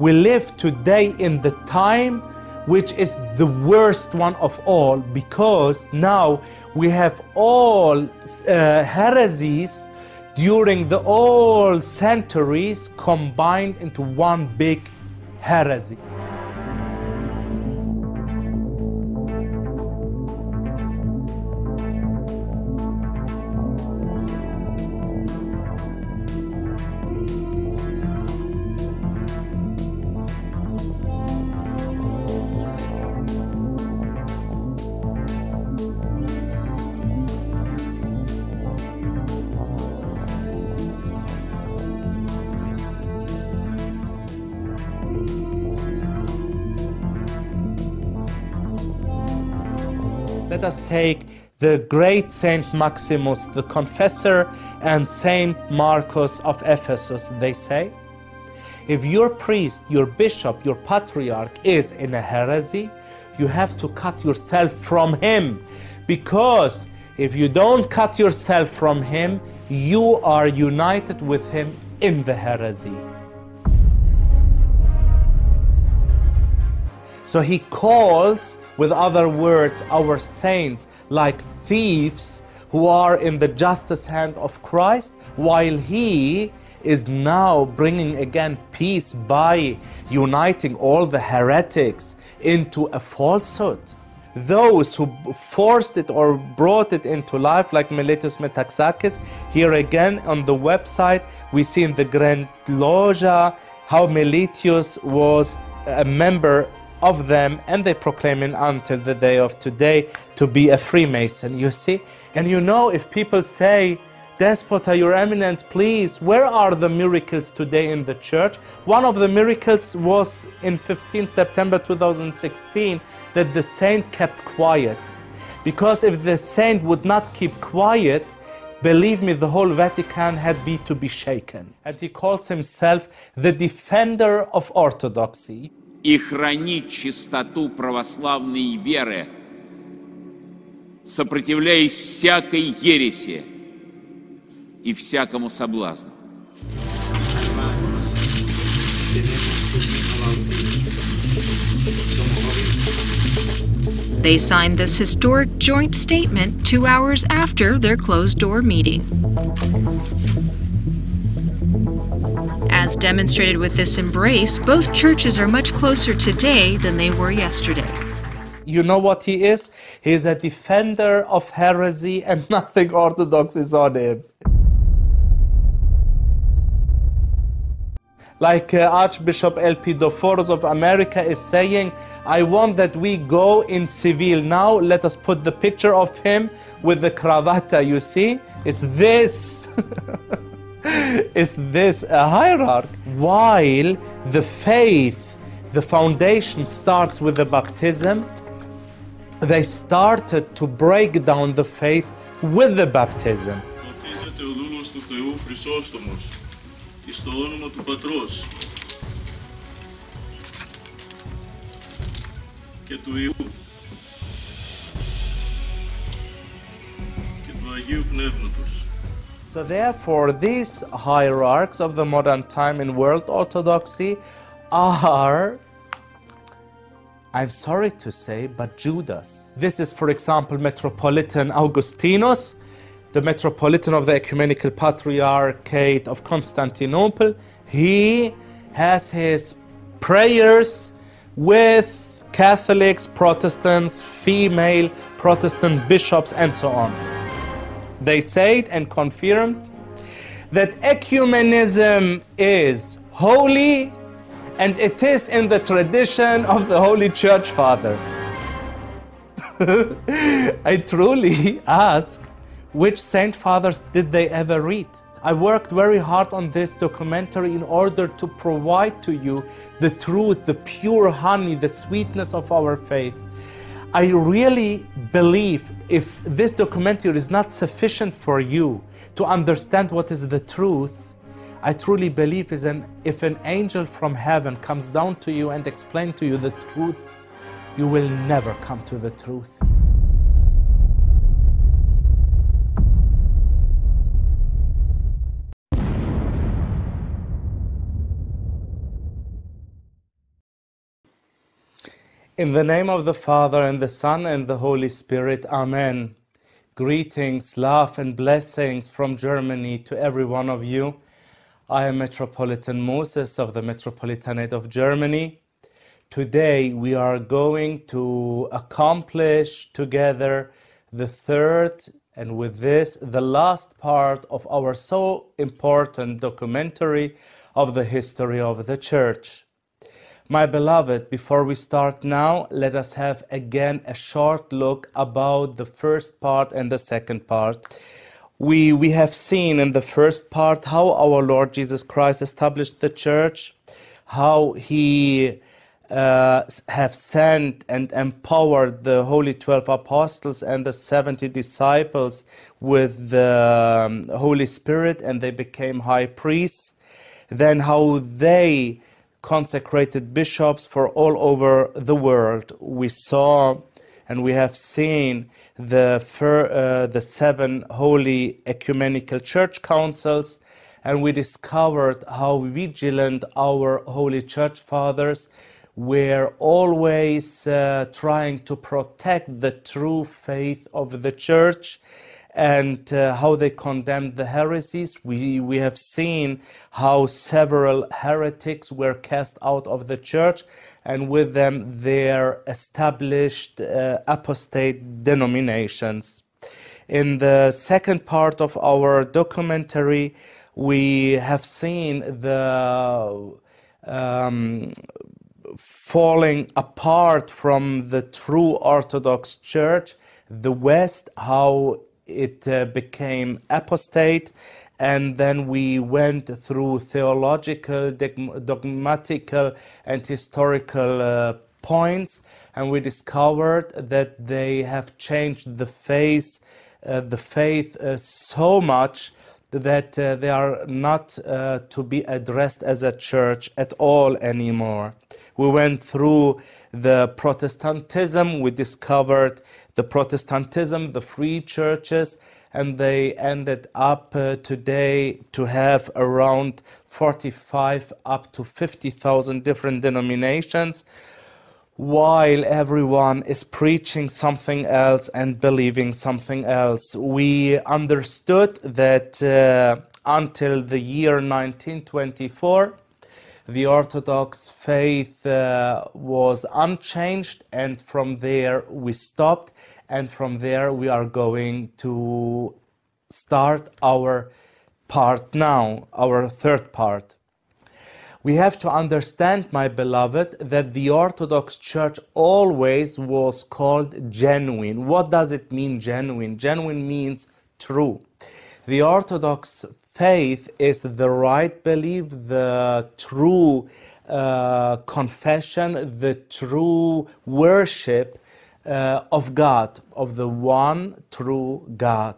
We live today in the time which is the worst one of all because now we have all uh, heresies during the all centuries combined into one big heresy. The great Saint Maximus, the confessor, and Saint Marcus of Ephesus. They say, if your priest, your bishop, your patriarch is in a heresy, you have to cut yourself from him. Because if you don't cut yourself from him, you are united with him in the heresy. So he calls, with other words, our saints like thieves who are in the justice hand of Christ, while he is now bringing again peace by uniting all the heretics into a falsehood. Those who forced it or brought it into life, like Meletius Metaxakis, here again on the website, we see in the Grand Logia how Meletius was a member of them and they proclaim it until the day of today to be a Freemason, you see? And you know, if people say, Despota, Your Eminence, please, where are the miracles today in the church? One of the miracles was in 15 September 2016 that the saint kept quiet. Because if the saint would not keep quiet, believe me, the whole Vatican had be to be shaken. And he calls himself the defender of orthodoxy. И хранить чистоту православной веры, сопротивляясь всякой ереси и всякому соблазну. They signed this historic joint statement two hours after their closed door meeting. As demonstrated with this embrace, both churches are much closer today than they were yesterday. You know what he is? He is a defender of heresy and nothing orthodox is on him. Like uh, Archbishop Elpidoforos of America is saying, I want that we go in civil. Now let us put the picture of him with the cravata, you see? It's this. is this a hierarchy? While the faith, the foundation starts with the baptism, they started to break down the faith with the baptism. Βαπτίζεται ο δούλος του Θεού Χρυσόστομος εις το όνομα του Πατρός και του Υιού και του Αγίου Πνεύματος. So therefore, these hierarchs of the modern time in world orthodoxy are, I'm sorry to say, but Judas. This is, for example, Metropolitan Augustinus, the Metropolitan of the Ecumenical Patriarchate of Constantinople. He has his prayers with Catholics, Protestants, female Protestant bishops, and so on they said and confirmed that ecumenism is holy and it is in the tradition of the Holy Church Fathers. I truly ask, which saint fathers did they ever read? I worked very hard on this documentary in order to provide to you the truth, the pure honey, the sweetness of our faith. I really believe if this documentary is not sufficient for you to understand what is the truth, I truly believe is an, if an angel from heaven comes down to you and explain to you the truth, you will never come to the truth. In the name of the Father, and the Son, and the Holy Spirit, Amen. Greetings, love, and blessings from Germany to every one of you. I am Metropolitan Moses of the Metropolitanate of Germany. Today we are going to accomplish together the third and with this the last part of our so important documentary of the history of the church. My beloved, before we start now, let us have again a short look about the first part and the second part. We, we have seen in the first part how our Lord Jesus Christ established the church, how he uh, have sent and empowered the holy 12 apostles and the 70 disciples with the um, Holy Spirit and they became high priests. Then, how they consecrated bishops for all over the world. We saw and we have seen the, fir, uh, the seven holy ecumenical church councils and we discovered how vigilant our holy church fathers were always uh, trying to protect the true faith of the church and uh, how they condemned the heresies. We, we have seen how several heretics were cast out of the church, and with them their established uh, apostate denominations. In the second part of our documentary, we have seen the um, falling apart from the true Orthodox Church, the West, how it uh, became apostate, and then we went through theological, dogmatical, and historical uh, points, and we discovered that they have changed the face, uh, the faith uh, so much that uh, they are not uh, to be addressed as a church at all anymore. We went through the Protestantism, we discovered the Protestantism, the free churches, and they ended up uh, today to have around 45 up to 50,000 different denominations while everyone is preaching something else and believing something else. We understood that uh, until the year 1924, the Orthodox faith uh, was unchanged, and from there we stopped, and from there we are going to start our part now, our third part we have to understand, my beloved, that the Orthodox Church always was called genuine. What does it mean, genuine? Genuine means true. The Orthodox faith is the right belief, the true uh, confession, the true worship uh, of God, of the one true God.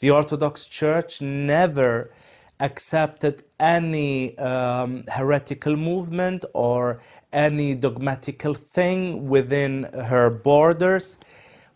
The Orthodox Church never accepted any um, heretical movement or any dogmatical thing within her borders.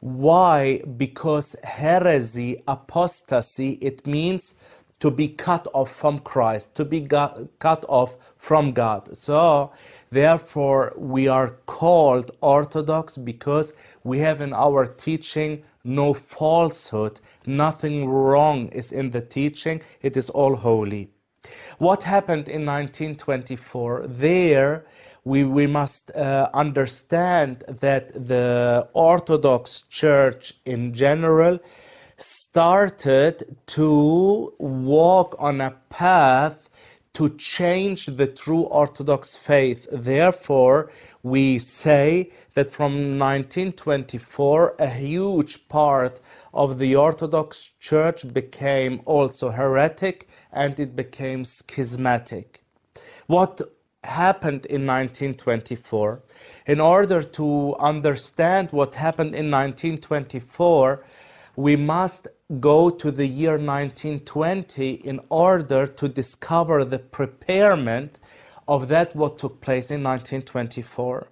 Why? Because heresy, apostasy, it means to be cut off from Christ, to be cut off from God. So, therefore, we are called Orthodox because we have in our teaching no falsehood, nothing wrong is in the teaching, it is all holy. What happened in 1924? There, we, we must uh, understand that the Orthodox Church in general started to walk on a path to change the true Orthodox faith. Therefore, we say that from 1924 a huge part of the Orthodox Church became also heretic and it became schismatic. What happened in 1924? In order to understand what happened in 1924, we must go to the year 1920 in order to discover the preparement of that what took place in 1924.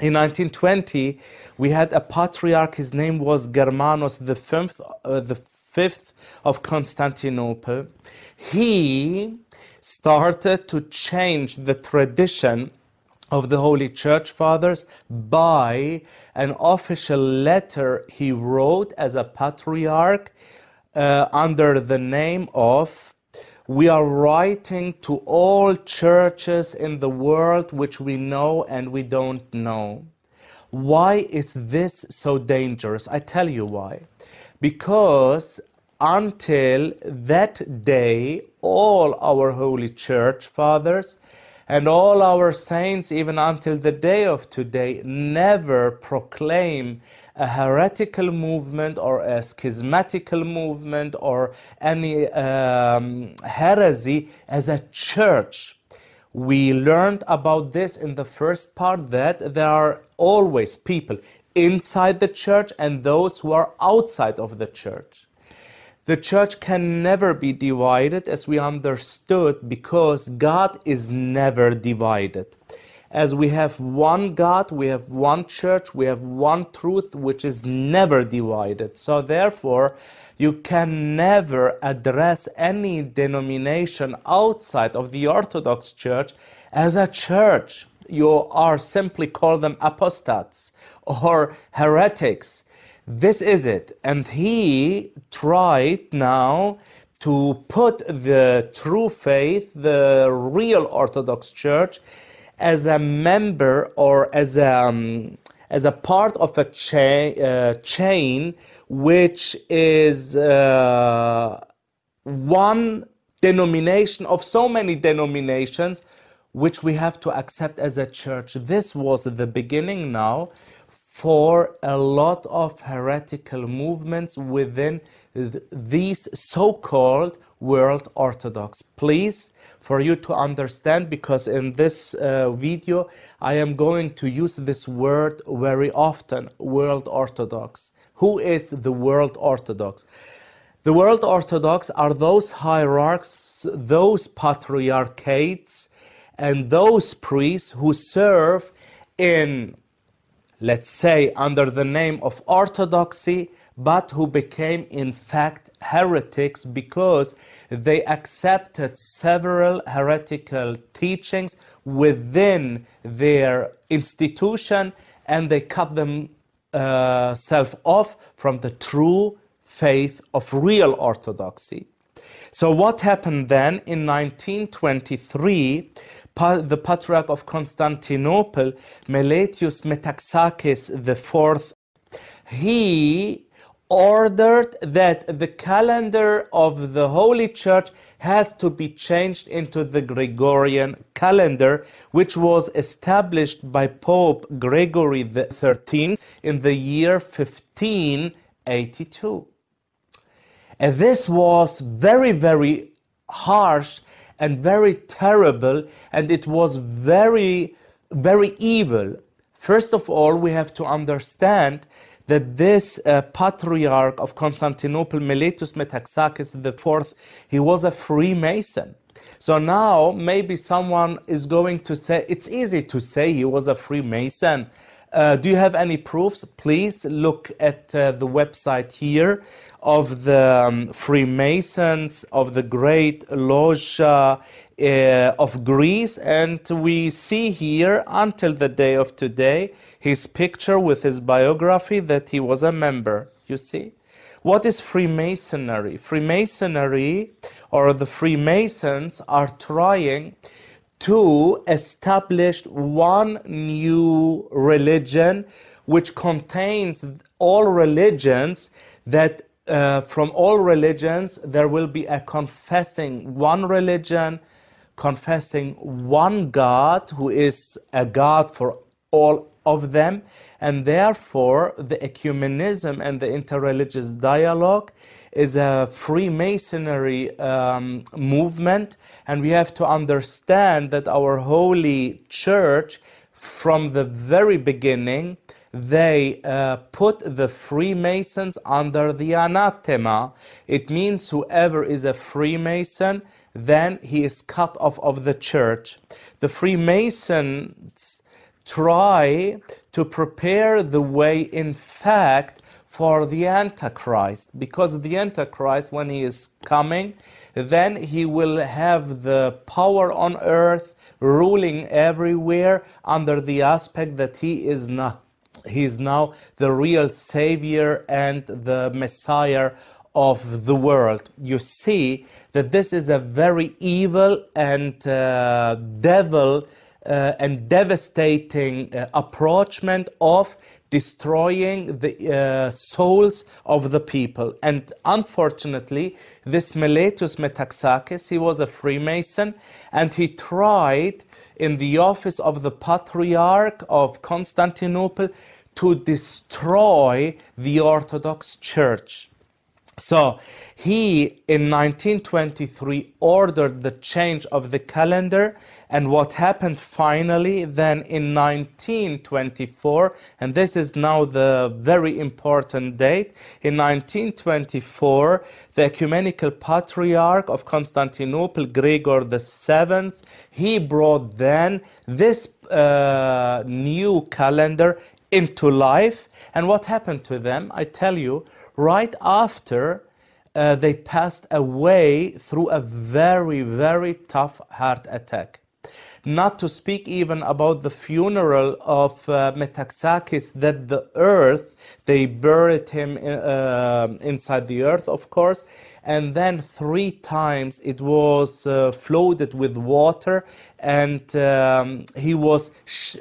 In 1920, we had a patriarch. His name was Germanos the fifth, uh, the fifth of Constantinople. He started to change the tradition of the Holy Church Fathers by an official letter he wrote as a patriarch uh, under the name of we are writing to all churches in the world which we know and we don't know. Why is this so dangerous? I tell you why. Because until that day, all our holy church fathers and all our saints, even until the day of today, never proclaim a heretical movement or a schismatical movement or any um, heresy as a church. We learned about this in the first part that there are always people inside the church and those who are outside of the church. The church can never be divided as we understood because God is never divided. As we have one God, we have one church, we have one truth which is never divided. So, therefore, you can never address any denomination outside of the Orthodox Church as a church. You are simply call them apostates or heretics this is it. And he tried now to put the true faith, the real Orthodox Church, as a member or as a, um, as a part of a cha- uh, chain which is uh, one denomination of so many denominations which we have to accept as a church. This was the beginning now for a lot of heretical movements within th- these so-called world orthodox. Please for you to understand because in this uh, video i am going to use this word very often world orthodox. Who is the world orthodox? The world orthodox are those hierarchs those patriarchates and those priests who serve in let's say, under the name of orthodoxy, but who became in fact heretics because they accepted several heretical teachings within their institution and they cut themselves uh, off from the true faith of real orthodoxy. So, what happened then in 1923? The Patriarch of Constantinople, Meletius Metaxakis IV, he ordered that the calendar of the Holy Church has to be changed into the Gregorian calendar, which was established by Pope Gregory XIII in the year 1582. And this was very, very harsh and very terrible, and it was very, very evil. First of all, we have to understand that this uh, patriarch of Constantinople, Meletius Metaxakis IV, he was a Freemason. So now maybe someone is going to say, it's easy to say he was a Freemason. Uh, do you have any proofs? Please look at uh, the website here of the um, Freemasons of the Great Logia uh, of Greece, and we see here until the day of today his picture with his biography that he was a member. You see? What is Freemasonry? Freemasonry or the Freemasons are trying to establish one new religion which contains all religions that uh, from all religions there will be a confessing one religion confessing one god who is a god for all of them. And therefore the ecumenism and the interreligious dialogue is a Freemasonry um, movement, and we have to understand that our holy church, from the very beginning, they uh, put the Freemasons under the anathema. It means whoever is a Freemason, then he is cut off of the church. The Freemasons try to prepare the way, in fact, for the Antichrist, because the Antichrist, when he is coming, then he will have the power on earth, ruling everywhere under the aspect that he is now he is now the real savior and the messiah of the world. You see that this is a very evil and uh, devil uh, and devastating uh, approachment of destroying the uh, souls of the people. And unfortunately, this Meletius Metaxakis, he was a Freemason and he tried in the office of the Patriarch of Constantinople to destroy the Orthodox Church. So he in 1923 ordered the change of the calendar and what happened finally then in 1924 and this is now the very important date in 1924 the ecumenical patriarch of Constantinople Gregor VII he brought then this uh, new calendar into life. And what happened to them? I tell you right after uh, they passed away through a very, very tough heart attack. Not to speak even about the funeral of uh, Metaxakis, that the earth, they buried him uh, inside the earth, of course, and then three times it was uh, flooded with water, and um, he was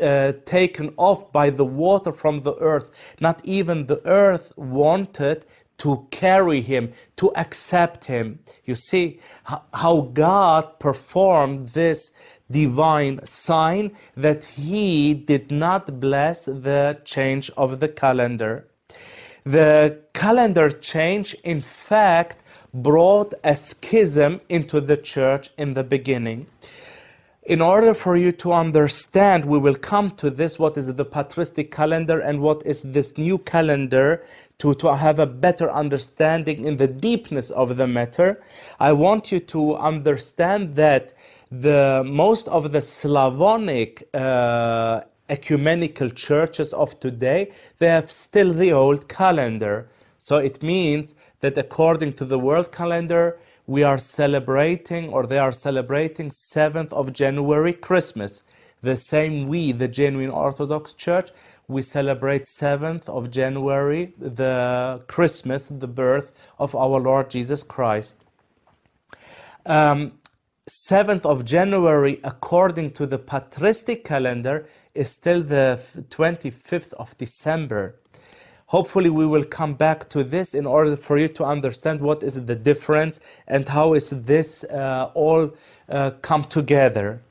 uh, taken off by the water from the earth. Not even the earth wanted to carry him, to accept him. You see how God performed this divine sign that he did not bless the change of the calendar. The calendar change, in fact, brought a schism into the church in the beginning. In order for you to understand, we will come to this what is the patristic calendar and what is this new calendar to, to have a better understanding in the deepness of the matter. I want you to understand that the most of the Slavonic uh, ecumenical churches of today they have still the old calendar. So it means that according to the world calendar, we are celebrating or they are celebrating 7th of January Christmas. The same we, the genuine Orthodox Church, we celebrate 7th of January, the Christmas, the birth of our Lord Jesus Christ. Um, 7th of January, according to the patristic calendar, is still the 25th of December. Hopefully, we will come back to this in order for you to understand what is the difference and how is this uh, all uh, come together.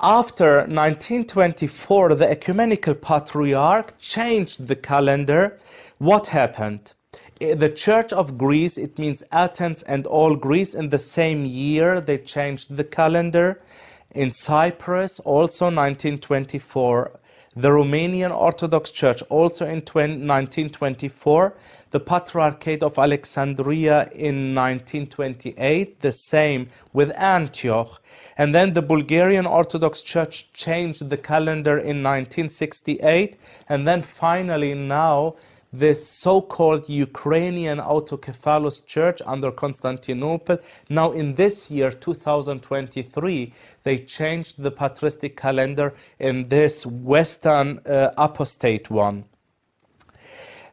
After 1924, the ecumenical patriarch changed the calendar. What happened? The Church of Greece, it means Athens and all Greece, in the same year they changed the calendar. In Cyprus, also 1924, the Romanian Orthodox Church, also in 1924, the Patriarchate of Alexandria in 1928, the same with Antioch. And then the Bulgarian Orthodox Church changed the calendar in 1968. And then finally, now, this so-called Ukrainian autocephalous church under Constantinople. Now in this year, 2023, they changed the patristic calendar in this Western uh, apostate one.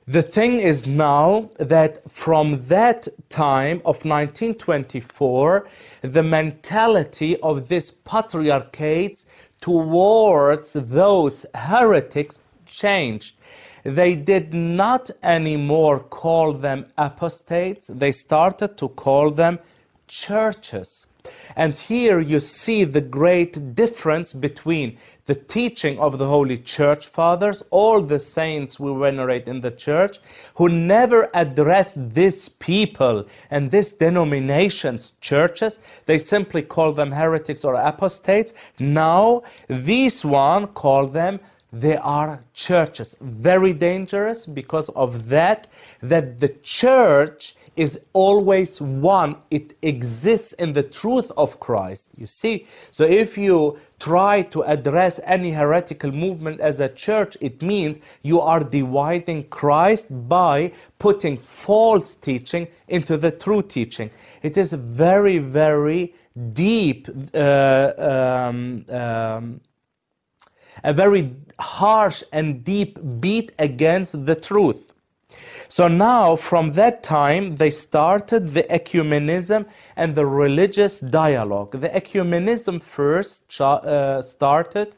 The thing is now that from that time of 1924, the mentality of these patriarchates towards those heretics changed they did not anymore call them apostates, they started to call them churches. And here you see the great difference between the teaching of the Holy Church Fathers, all the saints we venerate in the church, who never addressed these people and these denominations churches. They simply call them heretics or apostates. Now, these one call them they are churches. Very dangerous because of that, that the church is always one. It exists in the truth of Christ. You see? So if you try to address any heretical movement as a church, it means you are dividing Christ by putting false teaching into the true teaching. It is very, very deep, uh, um, um, a very harsh and deep beat against the truth. So now, from that time, they started the ecumenism and the religious dialogue. The ecumenism first uh, started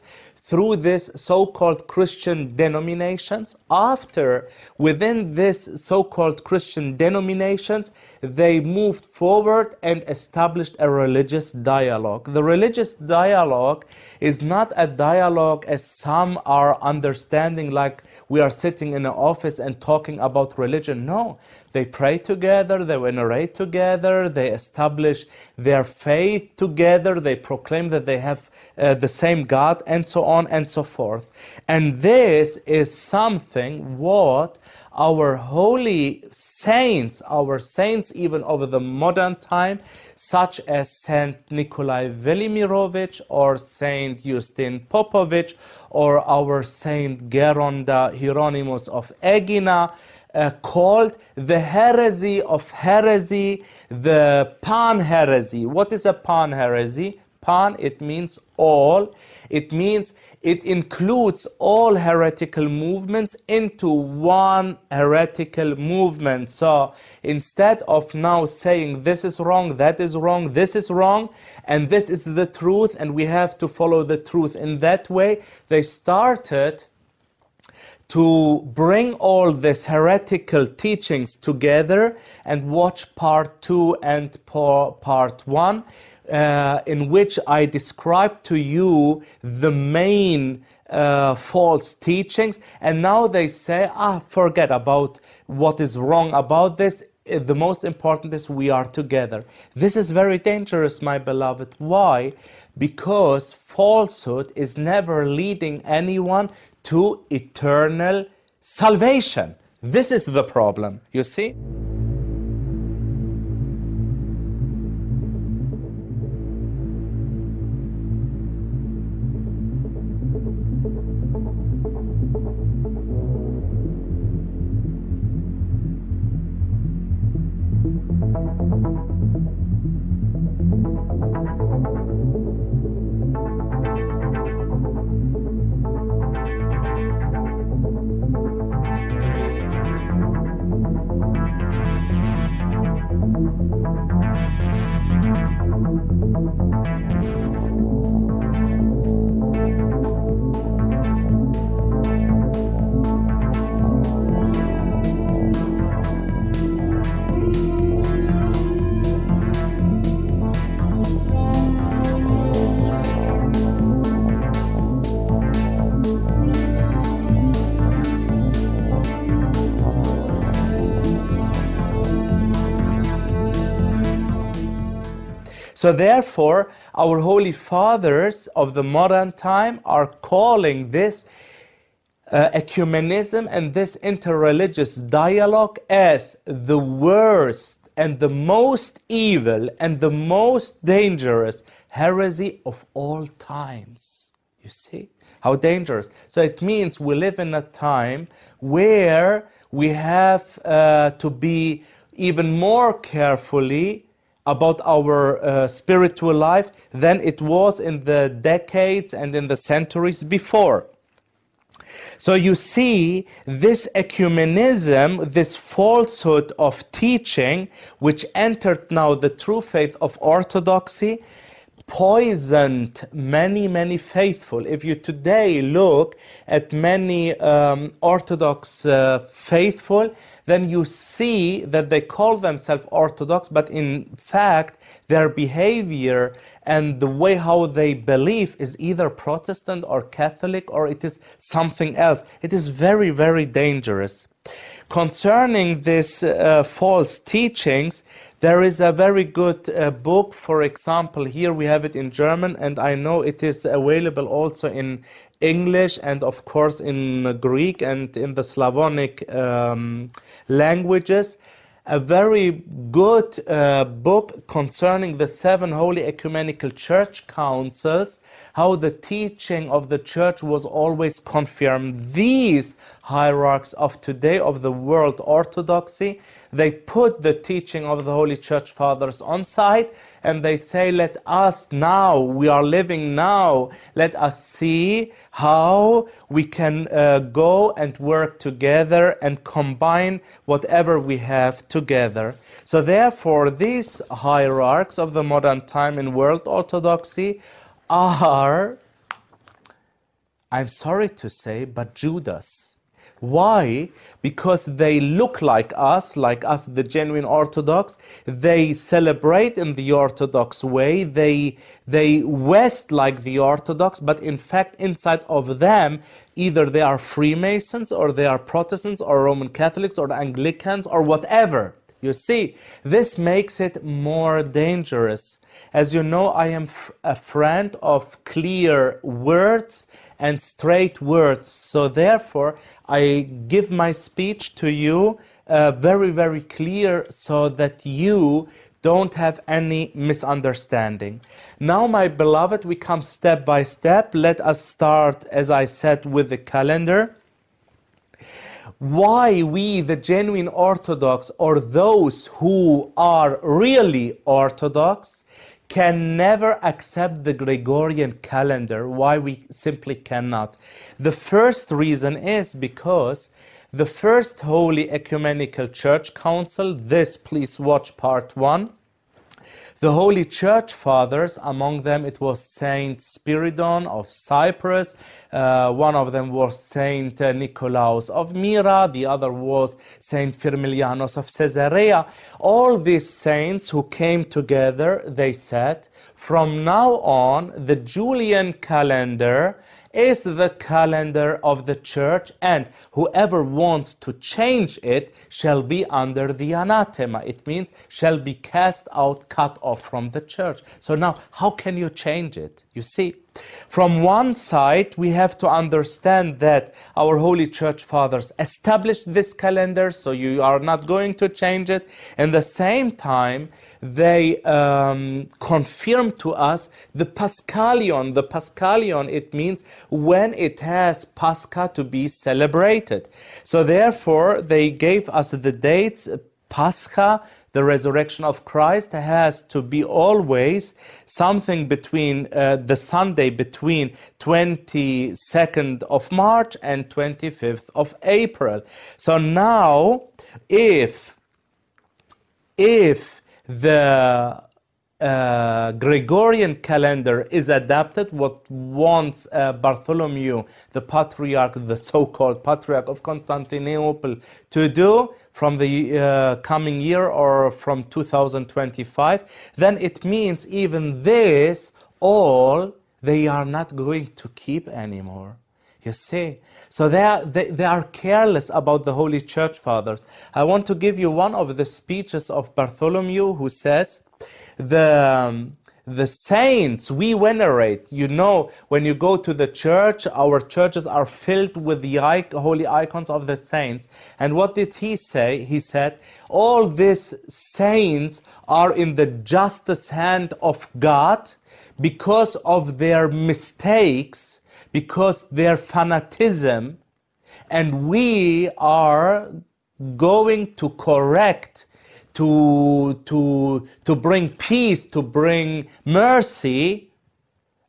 through this so-called Christian denominations. After, within this so-called Christian denominations, they moved forward and established a religious dialogue. The religious dialogue is not a dialogue as some are understanding like we are sitting in an office and talking about religion. No, they pray together, they venerate together, they establish their faith together, they proclaim that they have uh, the same God, and so on and so forth. And this is something what our holy saints, our saints even over the modern time, such as Saint Nikolai Velimirovich or Saint Justin Popovich or our Saint Geronda Hieronymus of Egina, uh, called the heresy of heresy, the pan heresy. What is a pan heresy? Pan, it means all. It means it includes all heretical movements into one heretical movement. So instead of now saying this is wrong, that is wrong, this is wrong, and this is the truth, and we have to follow the truth in that way, they started to bring all these heretical teachings together and watch part two and part one, uh, in which I describe to you the main uh, false teachings. And now they say, ah, forget about what is wrong about this. The most important is we are together. This is very dangerous, my beloved. Why? Because falsehood is never leading anyone to eternal salvation. This is the problem, you see? So therefore, our holy fathers of the modern time are calling this uh, ecumenism and this interreligious dialogue as the worst and the most evil and the most dangerous heresy of all times. You see how dangerous. So it means we live in a time where we have uh, to be even more carefully about our uh, spiritual life than it was in the decades and in the centuries before. So you see, this ecumenism, this falsehood of teaching, which entered now the true faith of orthodoxy, poisoned many, many faithful. If you today look at many um, Orthodox uh, faithful, then you see that they call themselves Orthodox, but in fact, their behavior and the way how they believe is either Protestant or Catholic or it is something else. It is very, very dangerous. Concerning these uh, false teachings, there is a very good uh, book. For example, here we have it in German, and I know it is available also in English and, of course, in Greek and in the Slavonic um, languages a very good uh, book concerning the seven holy ecumenical church councils, how the teaching of the church was always confirmed. These hierarchs of today of the world orthodoxy, they put the teaching of the holy church fathers on side and they say, Let us now, we are living now, let us see how we can uh, go and work together and combine whatever we have together. So, therefore, these hierarchs of the modern time in world orthodoxy are, I'm sorry to say, but Judas. Why? Because they look like us, like us, the genuine Orthodox. They celebrate in the Orthodox way. They, they west like the Orthodox, but in fact, inside of them, either they are Freemasons or they are Protestants or Roman Catholics or Anglicans or whatever. You see, this makes it more dangerous. As you know, I am a friend of clear words and straight words. So, therefore, I give my speech to you uh, very, very clear so that you don't have any misunderstanding. Now, my beloved, we come step by step. Let us start, as I said, with the calendar why we, the genuine Orthodox, or those who are really Orthodox, can never accept the Gregorian calendar. Why we simply cannot. The first reason is because the First Holy Ecumenical Church Council, this please watch part one, the Holy Church Fathers, among them it was Saint Spiridon of Cyprus, uh, one of them was Saint Nicolaus of Myra, the other was Saint Firmilianos of Caesarea. All these saints who came together, they said, from now on, the Julian calendar is the calendar of the church, and whoever wants to change it shall be under the anathema. It means shall be cast out, cut off from the church. So now, how can you change it? You see, from one side, we have to understand that our Holy Church Fathers established this calendar, so you are not going to change it. And the same time, they um, confirm to us the Paschalion. The Paschalion, it means when it has Pascha to be celebrated. So therefore, they gave us the dates Pascha, the resurrection of Christ, has to be always something between uh, the Sunday between 22nd of March and 25th of April. So now, if if the uh, Gregorian calendar is adapted, what wants uh, Bartholomew, the patriarch, the so called patriarch of Constantinople, to do from the uh, coming year or from 2025, then it means even this, all they are not going to keep anymore. You see? So they are, they, they are careless about the Holy Church Fathers. I want to give you one of the speeches of Bartholomew who says, the um, the saints we venerate you know when you go to the church our churches are filled with the holy icons of the saints. And what did he say? He said all these saints are in the justice hand of god because of their mistakes because their fanatism. And we are going to correct to, to, to bring peace, to bring mercy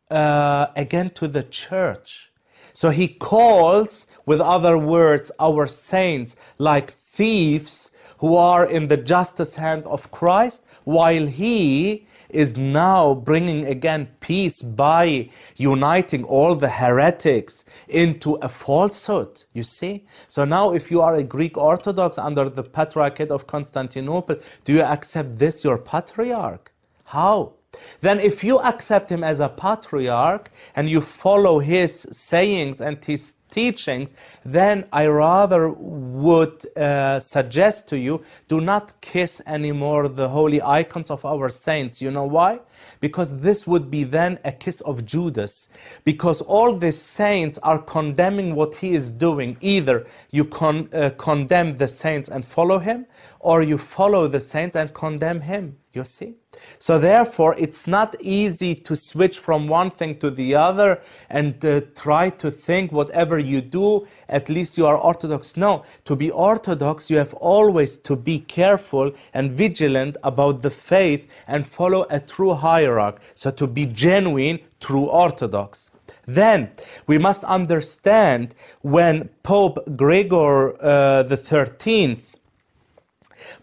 uh, again to the church. So he calls, with other words, our saints like thieves who are in the justice hand of Christ, while he is now bringing again peace by uniting all the heretics into a falsehood. You see? So now, if you are a Greek Orthodox under the Patriarchate of Constantinople, do you accept this your patriarch? How? Then, if you accept him as a patriarch and you follow his sayings and his teachings, then I rather would uh, suggest to you do not kiss anymore the holy icons of our saints. You know why? Because this would be then a kiss of Judas. Because all these saints are condemning what he is doing. Either you con- uh, condemn the saints and follow him, or you follow the saints and condemn him. You see? So, therefore, it's not easy to switch from one thing to the other and uh, try to think whatever you do, at least you are Orthodox. No, to be Orthodox, you have always to be careful and vigilant about the faith and follow a true hierarchy. So, to be genuine, true Orthodox. Then we must understand when Pope Gregor uh, the 13th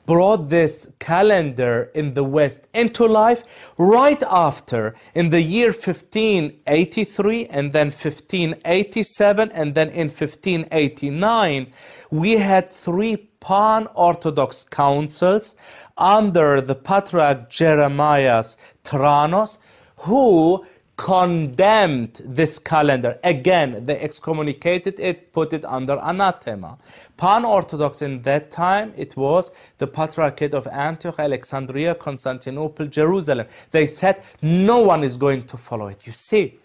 brought this calendar in the West into life right after, in the year 1583 and then 1587 and then in 1589, we had three pan Orthodox councils under the Patriarch Jeremias Tranos, who condemned this calendar. Again, they excommunicated it, put it under anathema. Pan Orthodox in that time, it was the Patriarchate of Antioch, Alexandria, Constantinople, Jerusalem. They said no one is going to follow it. You see,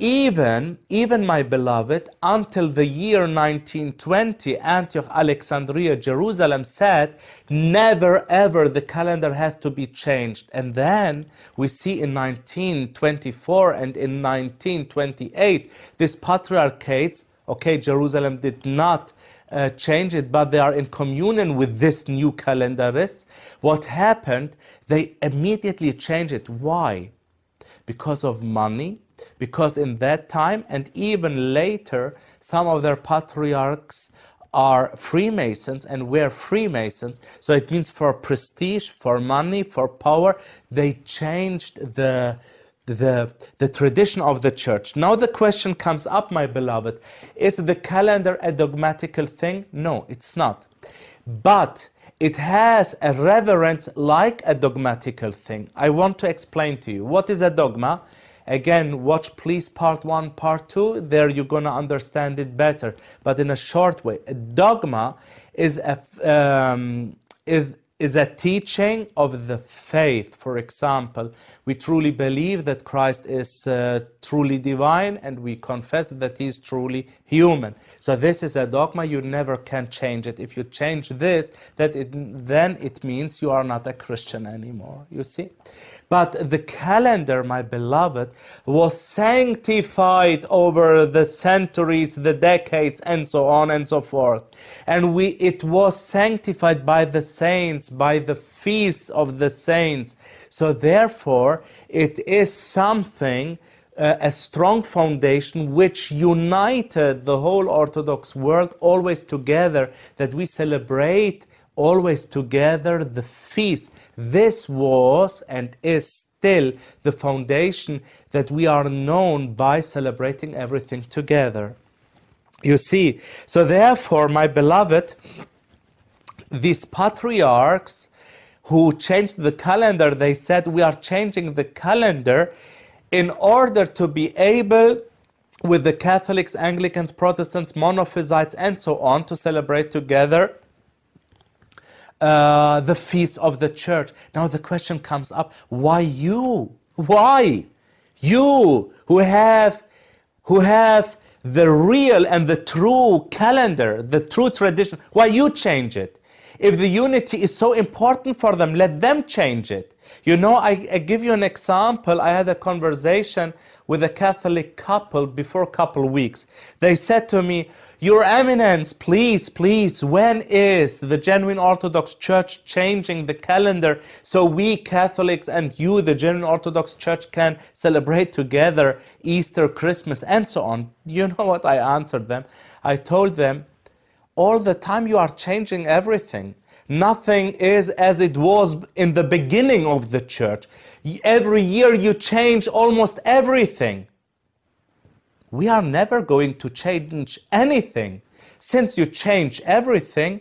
even, even my beloved, until the year 1920, Antioch, Alexandria, Jerusalem said, never ever the calendar has to be changed. And then we see in 1924 and in 1928, these patriarchates, okay, Jerusalem did not uh, change it, but they are in communion with this new calendarists. What happened? They immediately changed it. Why? Because of money, because in that time and even later, some of their patriarchs are Freemasons and were Freemasons. So it means for prestige, for money, for power, they changed the, the, the tradition of the church. Now the question comes up, my beloved is the calendar a dogmatical thing? No, it's not. But it has a reverence like a dogmatical thing. I want to explain to you. What is a dogma? Again, watch please part one, part two. There you're going to understand it better, but in a short way. A dogma is a, um, is, is a teaching of the faith. For example, we truly believe that Christ is uh, truly divine and we confess that he is truly human. So this is a dogma, you never can change it. If you change this, that it, then it means you are not a Christian anymore, you see? But the calendar, my beloved, was sanctified over the centuries, the decades, and so on and so forth. And we, it was sanctified by the saints, by the feasts of the saints. So therefore, it is something a strong foundation which united the whole Orthodox world always together, that we celebrate always together the feast. This was and is still the foundation that we are known by celebrating everything together. You see, so therefore, my beloved, these patriarchs who changed the calendar, they said, We are changing the calendar in order to be able with the Catholics, Anglicans, Protestants, Monophysites, and so on to celebrate together uh, the feast of the church. Now the question comes up why you? Why? You who have, who have the real and the true calendar, the true tradition, why you change it? If the unity is so important for them, let them change it. You know, I, I give you an example. I had a conversation with a Catholic couple before a couple weeks. They said to me, Your Eminence, please, please, when is the genuine Orthodox Church changing the calendar so we Catholics and you, the genuine Orthodox Church, can celebrate together Easter, Christmas, and so on? You know what I answered them? I told them, All the time you are changing everything. Nothing is as it was in the beginning of the church. Every year you change almost everything. We are never going to change anything. Since you change everything,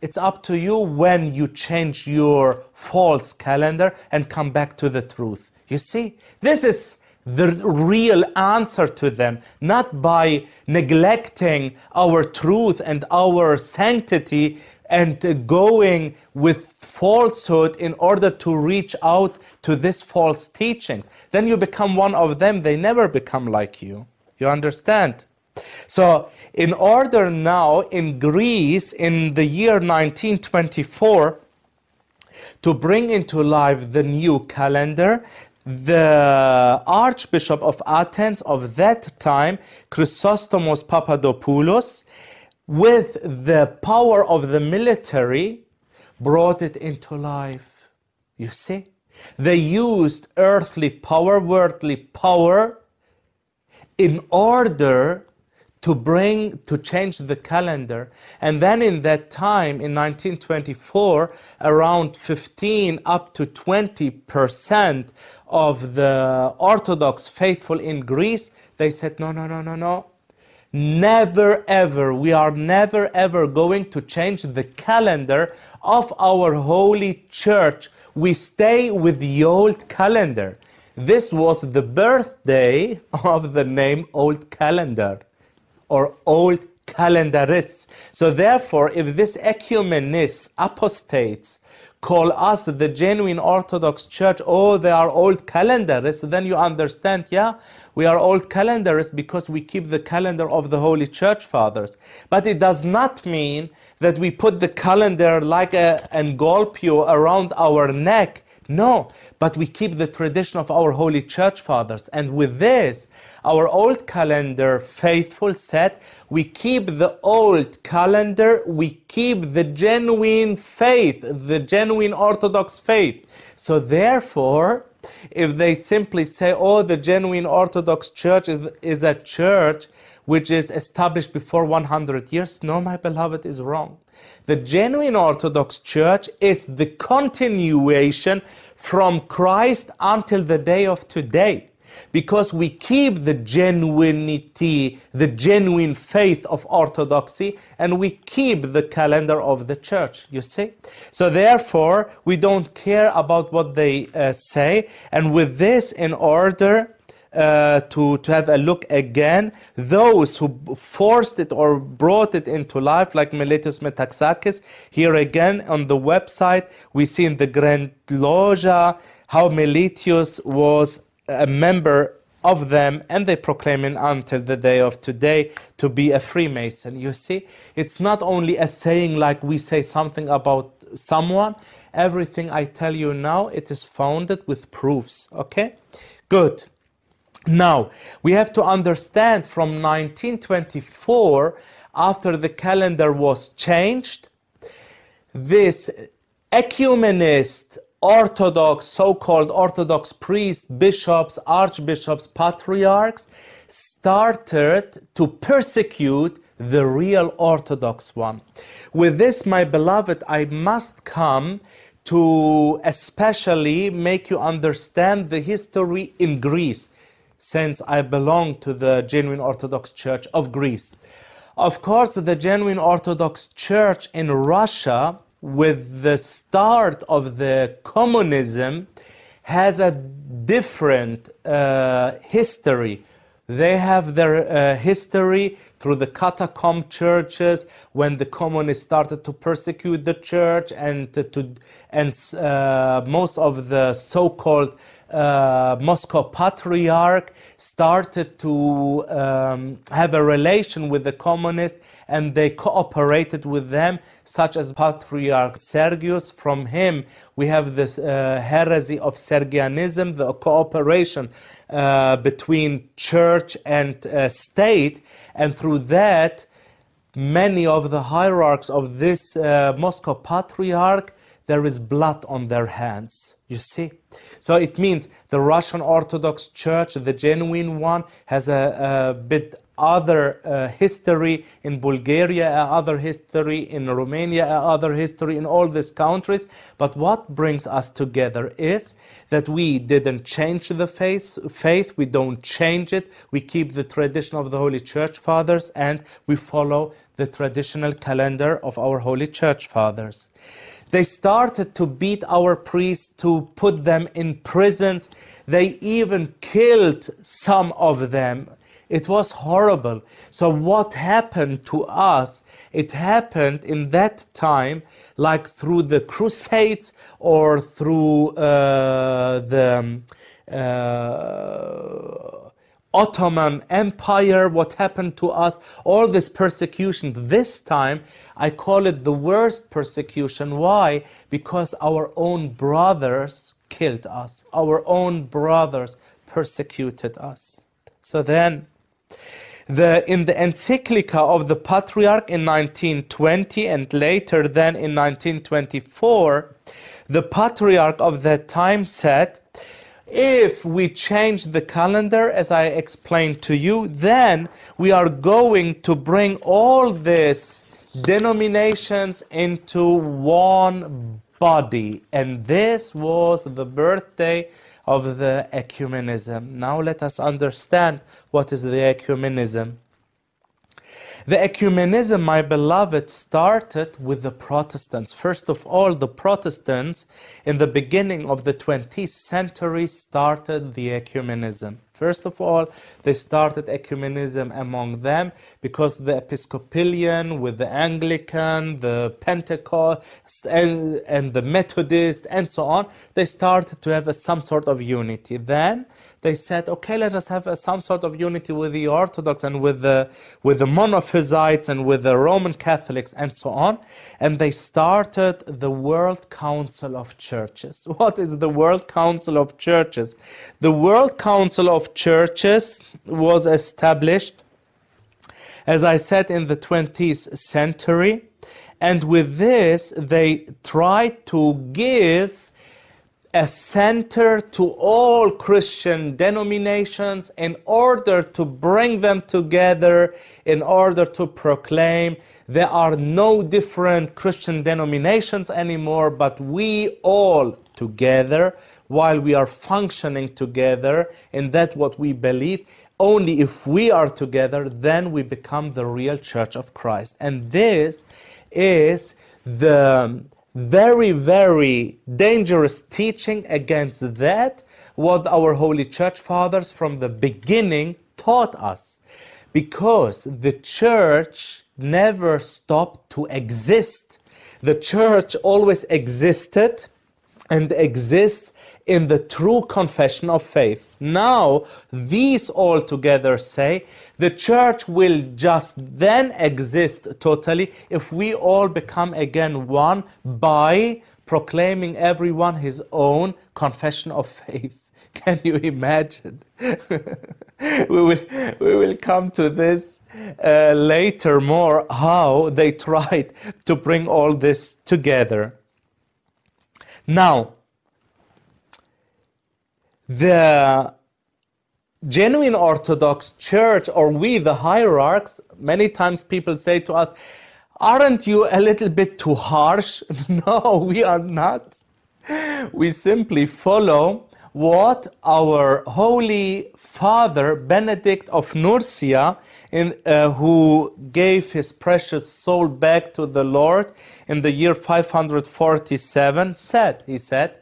it's up to you when you change your false calendar and come back to the truth. You see, this is the real answer to them, not by neglecting our truth and our sanctity and going with falsehood in order to reach out to these false teachings. Then you become one of them, they never become like you. You understand? So, in order now in Greece in the year 1924, to bring into life the new calendar. The Archbishop of Athens of that time, Chrysostomos Papadopoulos, with the power of the military, brought it into life. You see? They used earthly power, worldly power, in order to bring to change the calendar. And then in that time in 1924 around 15 up to 20 percent of the orthodox faithful in greece they said no no no no no. Never ever we are never ever going to change the calendar of our holy church. We stay with the old calendar. This was the birthday of the name old calendar or old calendarists. So therefore, if this ecumenists, apostates, call us the genuine Orthodox Church, oh, they are old calendarists, then you understand, yeah, we are old calendarists because we keep the calendar of the Holy Church Fathers. But it does not mean that we put the calendar like a engolpio around our neck no, but we keep the tradition of our holy church fathers. And with this, our old calendar faithful said, we keep the old calendar, we keep the genuine faith, the genuine Orthodox faith. So therefore, if they simply say, oh, the genuine Orthodox Church is, is a church which is established before 100 years, no, my beloved, is wrong. The genuine Orthodox Church is the continuation from Christ until the day of today. Because we keep the genuinity, the genuine faith of Orthodoxy, and we keep the calendar of the church, you see? So, therefore, we don't care about what they uh, say. And with this in order, uh, to, to have a look again. Those who forced it or brought it into life, like Meletios Metaxakis, here again on the website, we see in the Grand Loja how Meletios was a member of them and they proclaim it until the day of today to be a Freemason. You see, it's not only a saying like we say something about someone. Everything I tell you now, it is founded with proofs. Okay? Good. Now, we have to understand from 1924, after the calendar was changed, this ecumenist Orthodox, so called Orthodox priests, bishops, archbishops, patriarchs started to persecute the real Orthodox one. With this, my beloved, I must come to especially make you understand the history in Greece since I belong to the genuine Orthodox Church of Greece. Of course, the genuine Orthodox Church in Russia, with the start of the communism, has a different uh, history. They have their uh, history through the catacomb churches when the communists started to persecute the church and to, to and uh, most of the so-called uh, Moscow patriarch started to um, have a relation with the communists and they cooperated with them, such as Patriarch Sergius. From him, we have this uh, heresy of Sergianism, the cooperation uh, between church and uh, state, and through that, many of the hierarchs of this uh, Moscow patriarch there is blood on their hands. You see? So it means the Russian Orthodox Church, the genuine one, has a, a bit other uh, history in Bulgaria, a other history in Romania, other history in all these countries. But what brings us together is that we didn't change the faith, faith, we don't change it, we keep the tradition of the Holy Church Fathers and we follow the traditional calendar of our Holy Church Fathers. They started to beat our priests, to put them in prisons. They even killed some of them. It was horrible. So, what happened to us? It happened in that time, like through the Crusades or through uh, the uh, Ottoman Empire, what happened to us, all this persecution. This time, I call it the worst persecution. Why? Because our own brothers killed us, our own brothers persecuted us. So then, the, in the encyclica of the Patriarch in 1920 and later then in 1924, the Patriarch of that time said, if we change the calendar, as I explained to you, then we are going to bring all these denominations into one body. And this was the birthday of the ecumenism. Now let us understand what is the ecumenism. The ecumenism, my beloved, started with the Protestants. First of all, the Protestants in the beginning of the 20th century started the ecumenism. First of all, they started ecumenism among them because the Episcopalian with the Anglican, the Pentecost, and, and the Methodist, and so on, they started to have a, some sort of unity. Then they said, okay, let us have some sort of unity with the Orthodox and with the, with the Monophysites and with the Roman Catholics and so on. And they started the World Council of Churches. What is the World Council of Churches? The World Council of Churches was established, as I said, in the 20th century. And with this, they tried to give a center to all Christian denominations in order to bring them together, in order to proclaim there are no different Christian denominations anymore, but we all together, while we are functioning together and that what we believe, only if we are together, then we become the real church of Christ. And this is the very, very dangerous teaching against that, what our Holy Church Fathers from the beginning taught us. Because the church never stopped to exist. The church always existed and exists in the true confession of faith. Now, these all together say the church will just then exist totally if we all become again one by proclaiming everyone his own confession of faith. Can you imagine? we, will, we will come to this uh, later more how they tried to bring all this together. Now, the genuine Orthodox Church or we, the hierarchs, many times people say to us, Aren't you a little bit too harsh? no, we are not. We simply follow what our Holy Father Benedict of Nursia, in, uh, who gave his precious soul back to the Lord in the year 547, said. He said,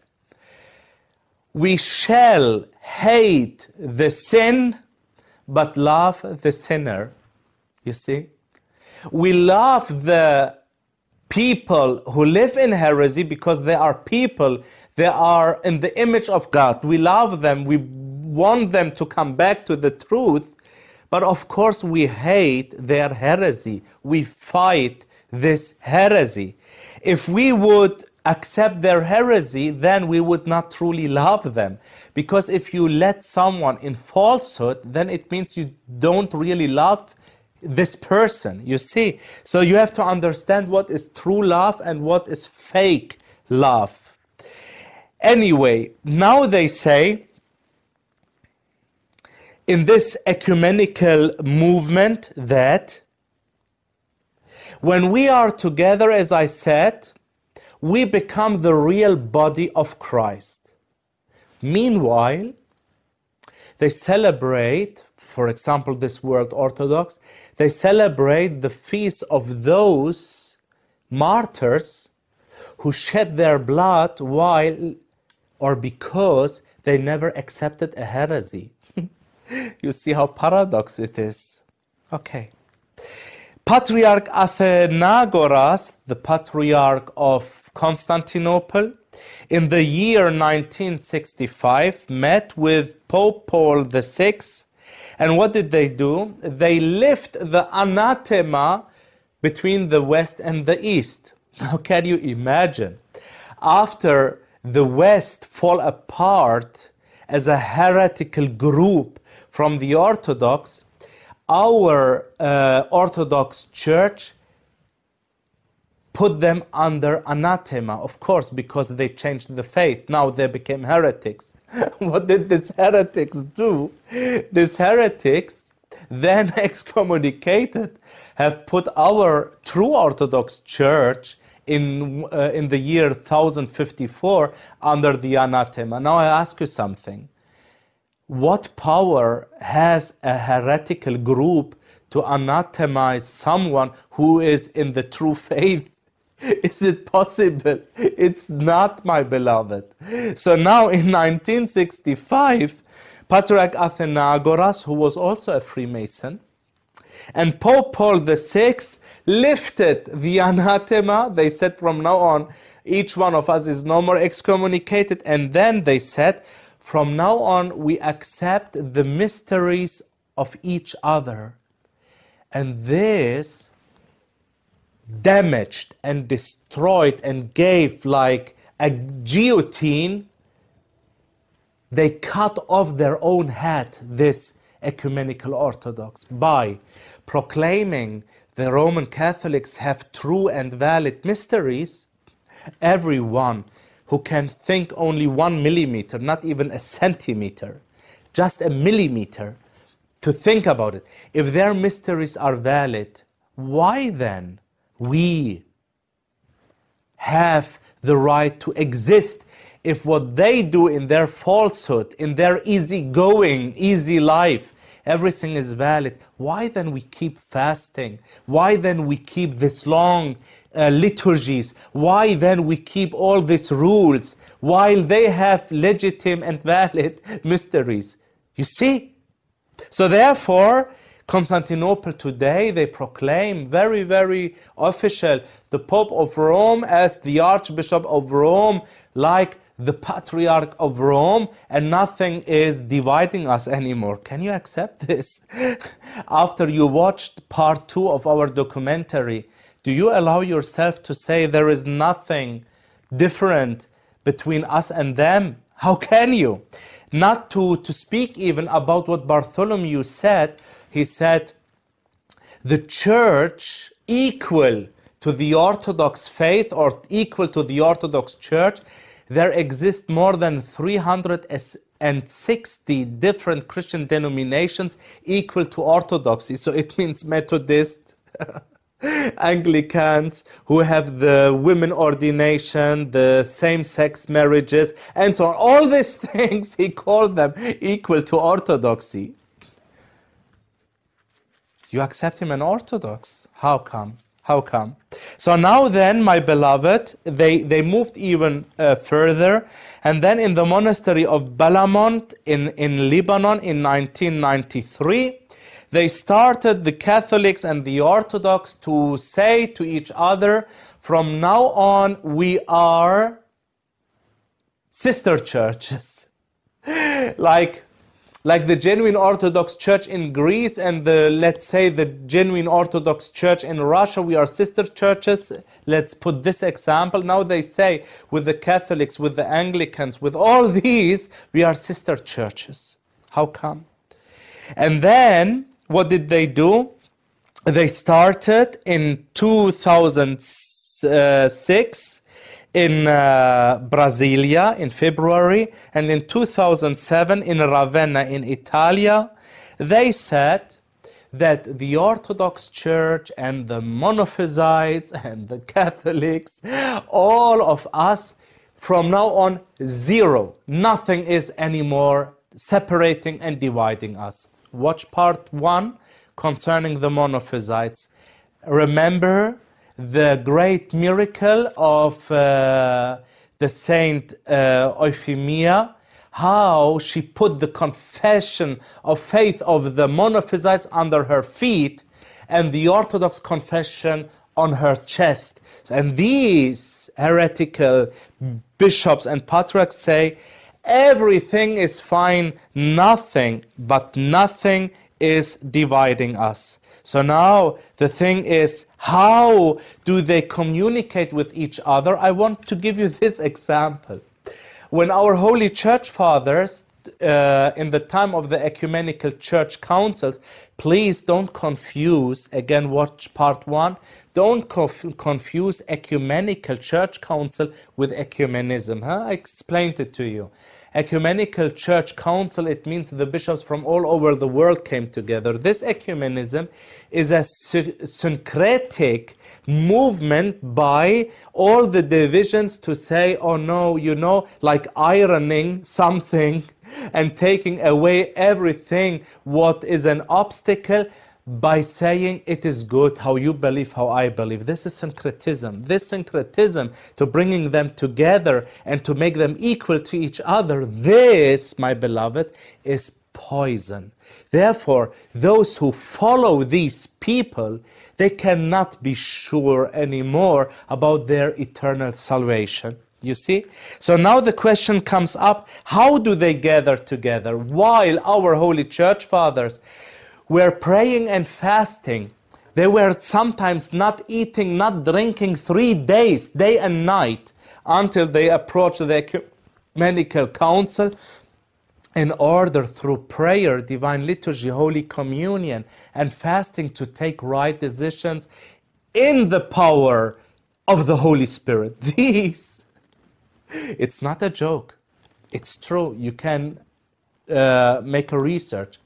we shall hate the sin, but love the sinner. You see? We love the people who live in heresy because they are people, they are in the image of God. We love them, we want them to come back to the truth, but of course we hate their heresy. We fight this heresy. If we would accept their heresy, then we would not truly love them. Because if you let someone in falsehood, then it means you don't really love this person, you see. So you have to understand what is true love and what is fake love. Anyway, now they say in this ecumenical movement that when we are together, as I said, we become the real body of Christ. Meanwhile, they celebrate, for example, this World Orthodox, they celebrate the feast of those martyrs who shed their blood while or because they never accepted a heresy. you see how paradox it is. Okay. Patriarch Athenagoras, the patriarch of Constantinople, in the year 1965 met with Pope Paul VI And what did they do? They lift the anathema between the West and the East. Now, can you imagine? After the West fall apart as a heretical group from the Orthodox, our uh, Orthodox Church put them under anathema, of course, because they changed the faith. Now they became heretics. what did these heretics do? These heretics, then excommunicated, have put our true Orthodox Church in, uh, in the year 1054 under the anathema. Now I ask you something. What power has a heretical group to anathemize someone who is in the true faith? Is it possible? It's not, my beloved. So now in 1965, Patriarch Athenagoras, who was also a Freemason, and Pope Paul VI lifted the anathema. They said from now on, each one of us is no more excommunicated. And then they said, from now on, we accept the mysteries of each other. And this damaged and destroyed and gave like a guillotine, they cut off their own head, this ecumenical Orthodox, by proclaiming the Roman Catholics have true and valid mysteries. Everyone who can think only one millimeter, not even a centimeter, just a millimeter, to think about it. If their mysteries are valid, why then we have the right to exist if what they do in their falsehood, in their easy going, easy life, everything is valid, why then we keep fasting? Why then we keep this long uh, liturgies? Why then we keep all these rules while they have legitimate and valid mysteries? You see? So therefore, Constantinople today, they proclaim very, very official the Pope of Rome as the Archbishop of Rome, like the Patriarch of Rome, and nothing is dividing us anymore. Can you accept this? After you watched part two of our documentary, do you allow yourself to say there is nothing different between us and them? How can you? Not to, to speak even about what Bartholomew said he said, the church equal to the Orthodox faith or equal to the Orthodox Church, there exist more than 360 different Christian denominations equal to Orthodoxy. So it means Methodist, Anglicans who have the women ordination, the same sex marriages, and so on. All these things, he called them equal to Orthodoxy. You accept him an Orthodox. How come? How come? So now then, my beloved, they, they moved even uh, further. And then in the monastery of Balamand in, in Lebanon in 1993, they started, the Catholics and the Orthodox, to say to each other, from now on, we are sister churches. like like the genuine Orthodox Church in Greece and the, let's say, the genuine Orthodox Church in Russia, we are sister churches. Let's put this example. Now they say with the Catholics, with the Anglicans, with all these, we are sister churches. How come? And then what did they do? They started in 2006 in uh, Brasilia in February and in 2007 in Ravenna in Italia, they said that the Orthodox Church and the Monophysites and the Catholics, all of us, from now on, zero. Nothing is anymore separating and dividing us. Watch part one concerning the Monophysites. Remember the great miracle of uh, the Saint uh, Euphemia, how she put the confession of faith of the Monophysites under her feet and the Orthodox confession on her chest. And these heretical bishops and patriarchs say everything is fine, nothing, but nothing is dividing us. So now the thing is, how do they communicate with each other? I want to give you this example. When our holy church fathers, uh, in the time of the ecumenical church councils, please don't confuse, again, watch part one, don't conf- confuse ecumenical church council with ecumenism. Huh? I explained it to you. Ecumenical church council, it means the bishops from all over the world came together. This ecumenism is a syncretic movement by all the divisions to say, oh no, you know, like ironing something and taking away everything what is an obstacle by saying it is good how you believe how i believe. This is syncretism. This syncretism to bringing them together and to make them equal to each other this my beloved is poison. Therefore those who follow these people they cannot be sure anymore about their eternal salvation. You see? So now the question comes up how do they gather together? While our holy church fathers were praying and fasting? They were sometimes not eating, not drinking three days, day and night, until they approached the ecumenical council in order through prayer, divine liturgy, holy communion, and fasting to take right decisions in the power of the Holy Spirit. These it's not a joke. It's true. You can uh, make a research.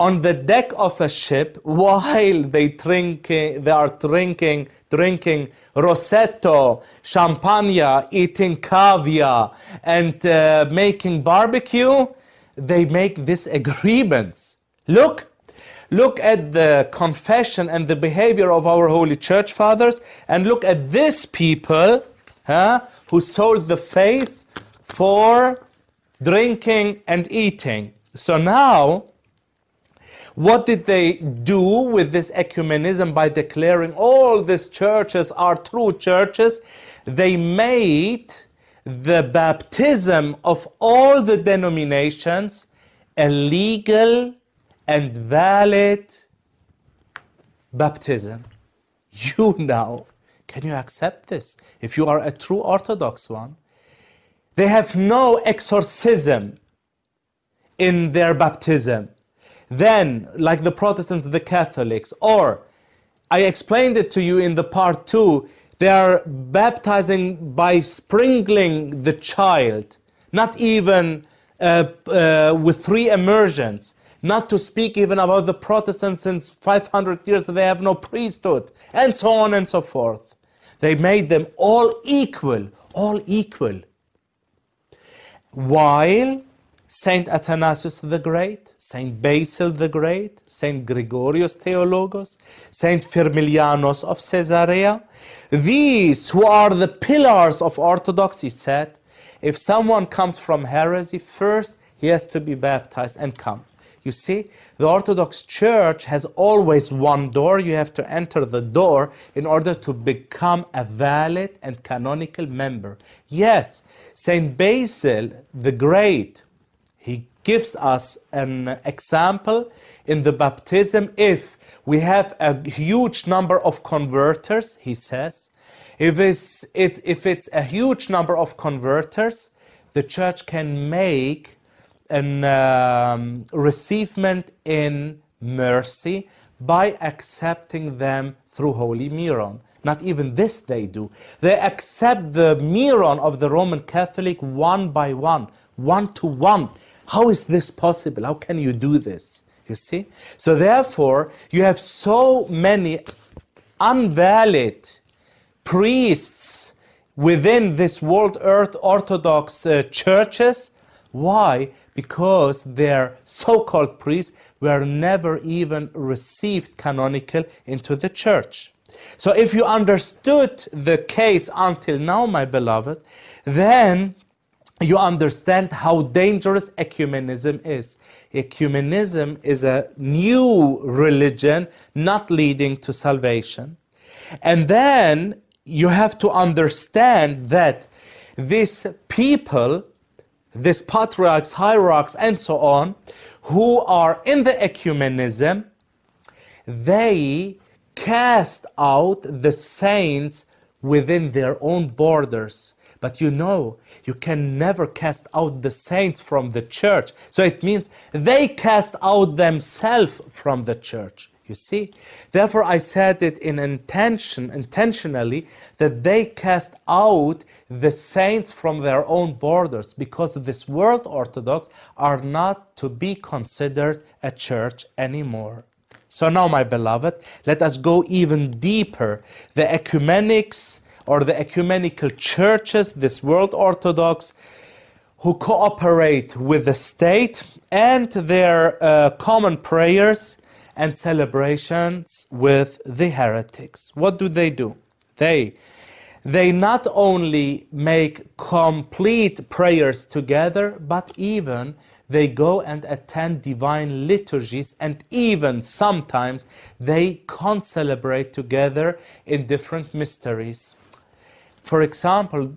On the deck of a ship, while they drink, they are drinking, drinking Rosetto, champagne, eating caviar, and uh, making barbecue, they make these agreements. Look, look at the confession and the behavior of our holy church fathers, and look at these people, huh, who sold the faith for drinking and eating. So now, what did they do with this ecumenism by declaring all these churches are true churches? They made the baptism of all the denominations a legal and valid baptism. You now can you accept this? If you are a true Orthodox one, they have no exorcism in their baptism. Then, like the Protestants, the Catholics, or I explained it to you in the part two, they are baptizing by sprinkling the child, not even uh, uh, with three immersions. Not to speak even about the Protestants since 500 years, they have no priesthood, and so on and so forth. They made them all equal, all equal. While Saint Athanasius the Great, Saint Basil the Great, Saint Gregorius Theologos, Saint Firmilianos of Caesarea, these who are the pillars of orthodoxy said, if someone comes from heresy, first he has to be baptized and come. You see, the Orthodox Church has always one door. You have to enter the door in order to become a valid and canonical member. Yes, Saint Basil the Great, gives us an example in the baptism if we have a huge number of converters, he says. If it's, it, if it's a huge number of converters, the church can make an um, receivement in mercy by accepting them through Holy Miron. Not even this they do. They accept the Miron of the Roman Catholic one by one, one to one. How is this possible? How can you do this? You see? So, therefore, you have so many unvalid priests within this world earth Orthodox uh, churches. Why? because their so called priests were never even received canonical into the church. So, if you understood the case until now, my beloved, then you understand how dangerous ecumenism is. Ecumenism is a new religion not leading to salvation. And then you have to understand that these people these patriarchs, hierarchs, and so on, who are in the ecumenism, they cast out the saints within their own borders. But you know, you can never cast out the saints from the church. So it means they cast out themselves from the church. You see? Therefore, I said it in intention, intentionally, that they cast out the saints from their own borders because this world Orthodox are not to be considered a church anymore. So now, my beloved, let us go even deeper. The ecumenics or the ecumenical churches, this world Orthodox, who cooperate with the state and their uh, common prayers and celebrations with the heretics. What do they do? They they not only make complete prayers together, but even they go and attend divine liturgies, and even sometimes they concelebrate together in different mysteries. For example,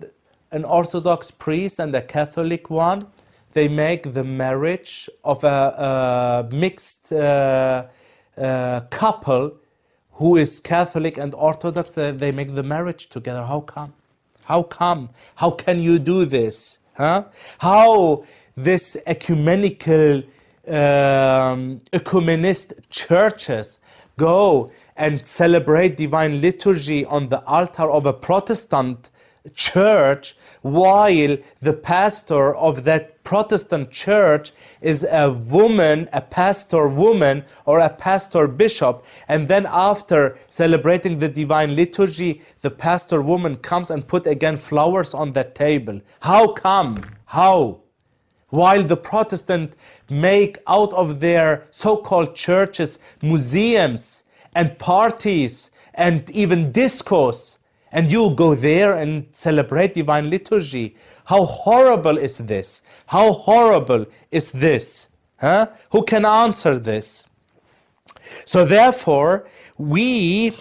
an Orthodox priest and a Catholic one, they make the marriage of a, a mixed uh, uh, couple who is Catholic and Orthodox, they, make the marriage together. How come? How come? How can you do this? Huh? How this ecumenical um, ecumenist churches go and celebrate divine liturgy on the altar of a Protestant church while the pastor of that Protestant church is a woman, a pastor woman, or a pastor bishop. And then after celebrating the divine liturgy, the pastor woman comes and put again flowers on that table. How come? How? While the Protestant make out of their so-called churches museums and parties and even discourse, and you go there and celebrate divine liturgy. How horrible is this? How horrible is this? Huh? Who can answer this? So therefore, we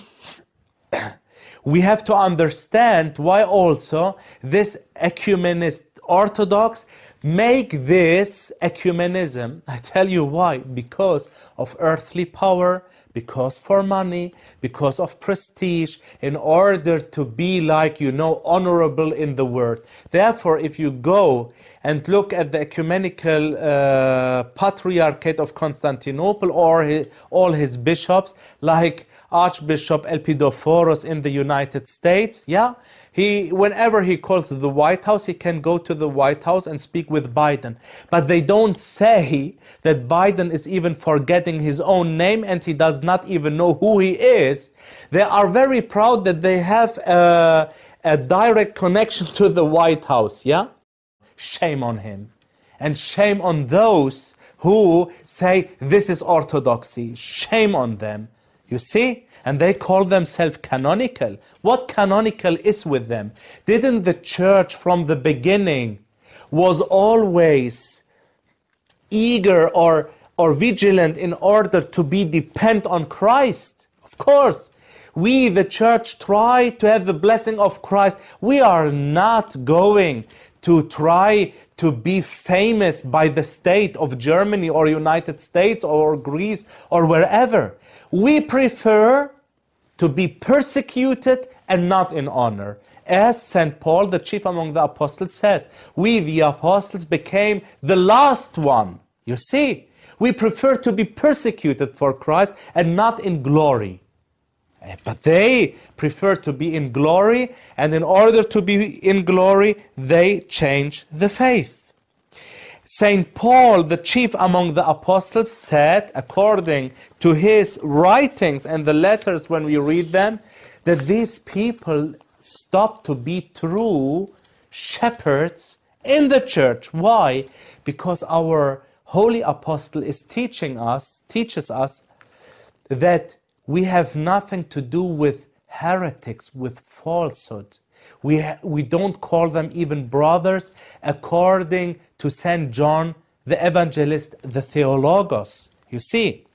we have to understand why also this ecumenist orthodox make this ecumenism. I tell you why. Because of earthly power, because for money, because of prestige, in order to be like, you know, honorable in the world. Therefore, if you go and look at the ecumenical uh, patriarchate of Constantinople or his, all his bishops, like Archbishop Elpidophoros in the United States, yeah, he, whenever he calls the White House, he can go to the White House and speak with Biden. But they don't say that Biden is even forgetting his own name and he does not even know who he is. They are very proud that they have a, a direct connection to the White House, yeah? Shame on him. And shame on those who say this is orthodoxy. Shame on them. You see? And they call themselves canonical. What canonical is with them? Didn't the church from the beginning was always eager or, or vigilant in order to be dependent on Christ? Of course. We, the church, try to have the blessing of Christ. We are not going to try to be famous by the state of Germany or United States or Greece or wherever. We prefer to be persecuted and not in honor. As St. Paul, the chief among the apostles, says, we, the apostles, became the last one. You see, we prefer to be persecuted for Christ and not in glory. Eh, but they prefer to be in glory, and in order to be in glory, they change the faith. St. Paul, the chief among the apostles, said, according to his writings and the letters when we read them, that these people stopped to be true shepherds in the church. Why? Because our holy apostle is teaching us, teaches us that we have nothing to do with heretics, with falsehood. We, we don't call them even brothers according to St. John the Evangelist, the Theologos. You see?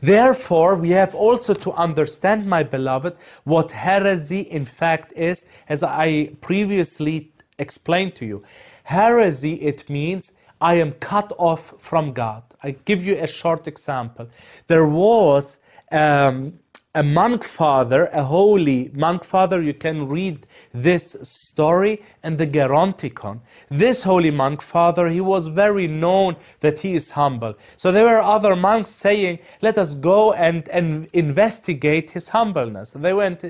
Therefore, we have also to understand, my beloved, what heresy in fact is, as I previously explained to you. Heresy, it means I am cut off from God. I give you a short example. There was um, a monk father, a holy monk father. You can read this story in the Geronticon. This holy monk father, he was very known that he is humble. So there were other monks saying, Let us go and, and investigate his humbleness. They went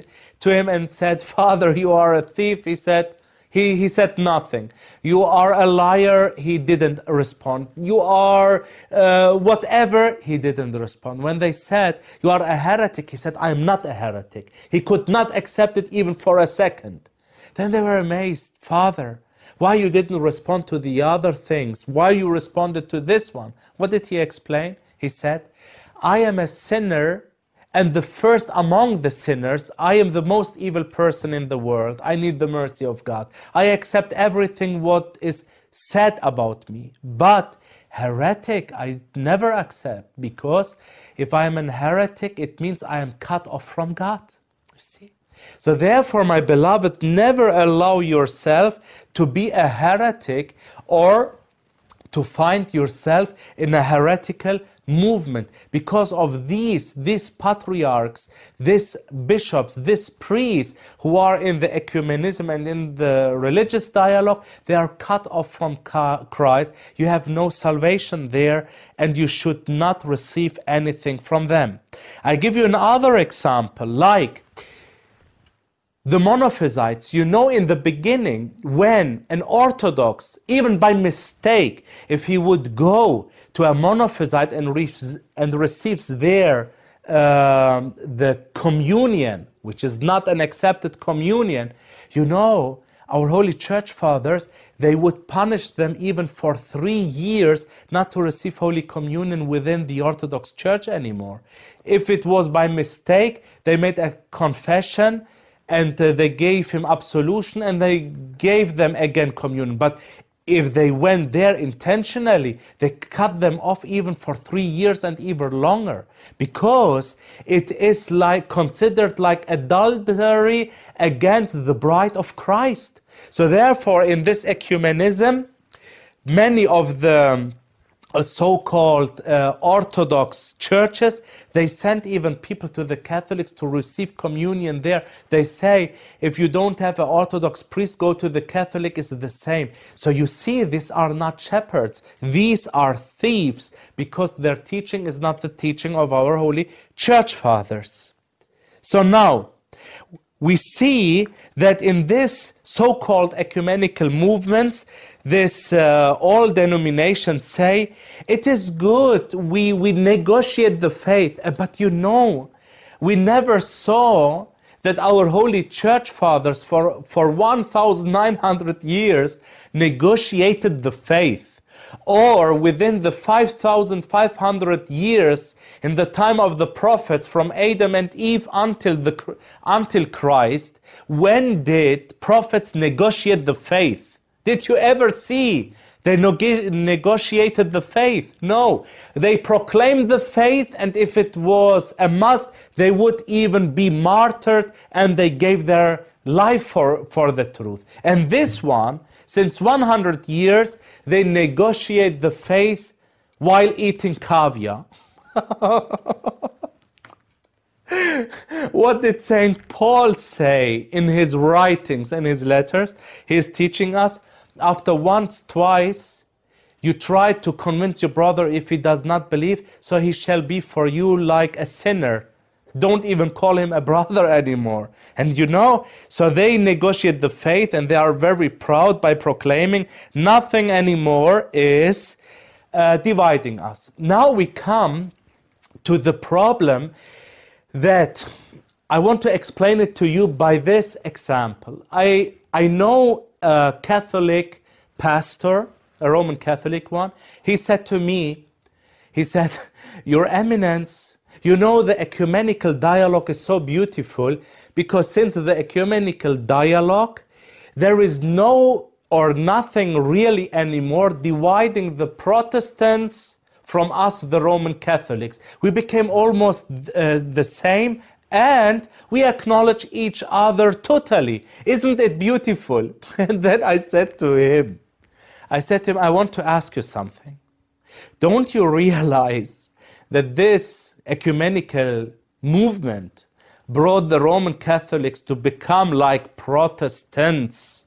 to him and said, Father, you are a thief. He said, he, he said nothing. You are a liar. He didn't respond. You are uh, whatever. He didn't respond. When they said, You are a heretic, he said, I am not a heretic. He could not accept it even for a second. Then they were amazed. Father, why you didn't respond to the other things? Why you responded to this one? What did he explain? He said, I am a sinner and the first among the sinners, I am the most evil person in the world. I need the mercy of God. I accept everything what is said about me. But heretic, I never accept because if I am an heretic, it means I am cut off from God. You see? So therefore, my beloved, never allow yourself to be a heretic or to find yourself in a heretical movement. Because of these these patriarchs these bishops these priests who are in the ecumenism and in the religious dialogue they are cut off from christ. You have no salvation there and you should not receive anything from them. I give you another example like the Monophysites, you know, in the beginning, when an Orthodox, even by mistake, if he would go to a Monophysite and, re- and receives there um, the communion, which is not an accepted communion, you know, our holy church fathers, they would punish them even for three years not to receive Holy Communion within the Orthodox Church anymore. If it was by mistake, they made a confession and uh, they gave him absolution and they gave them again communion. But if they went there intentionally, they cut them off even for three years and even longer because it is like considered like adultery against the bride of Christ. So therefore, in this ecumenism, many of the so-called uh, Orthodox churches, they sent even people to the Catholics to receive communion there. They say, if you don't have an Orthodox priest, go to the Catholic, is the same. So you see, these are not shepherds. These are thieves because their teaching is not the teaching of our holy church fathers. So now, we see that in this so-called ecumenical movements, this uh, all denominations say it is good. We we negotiate the faith. Uh, but you know we never saw that our holy church fathers for for 1900 years negotiated the faith. Or within the 5500 years in the time of the prophets from Adam and Eve until the until Christ when did prophets negotiate the faith did you ever see they negotiated the faith. No, they proclaimed the faith, and if it was a must, they would even be martyred and they gave their life for, for the truth. And this one, since 100 years, they negotiate the faith while eating caviar. what did St. Paul say in his writings and his letters? He's teaching us after once, twice, you try to convince your brother if he does not believe, so he shall be for you like a sinner. Don't even call him a brother anymore. And you know, so they negotiate the faith and they are very proud by proclaiming nothing anymore is uh, dividing us. Now we come to the problem that I want to explain it to you by this example. I, I know a Catholic pastor, a Roman Catholic one, he said to me, he said, Your Eminence, you know the ecumenical dialogue is so beautiful because since the ecumenical dialogue, there is no or nothing really anymore dividing the Protestants from us, the Roman Catholics. We became almost uh, the same and we acknowledge each other totally. Isn't it beautiful? and then I said to him, I said to him, I want to ask you something. Don't you realize that this ecumenical movement brought the Roman Catholics to become like Protestants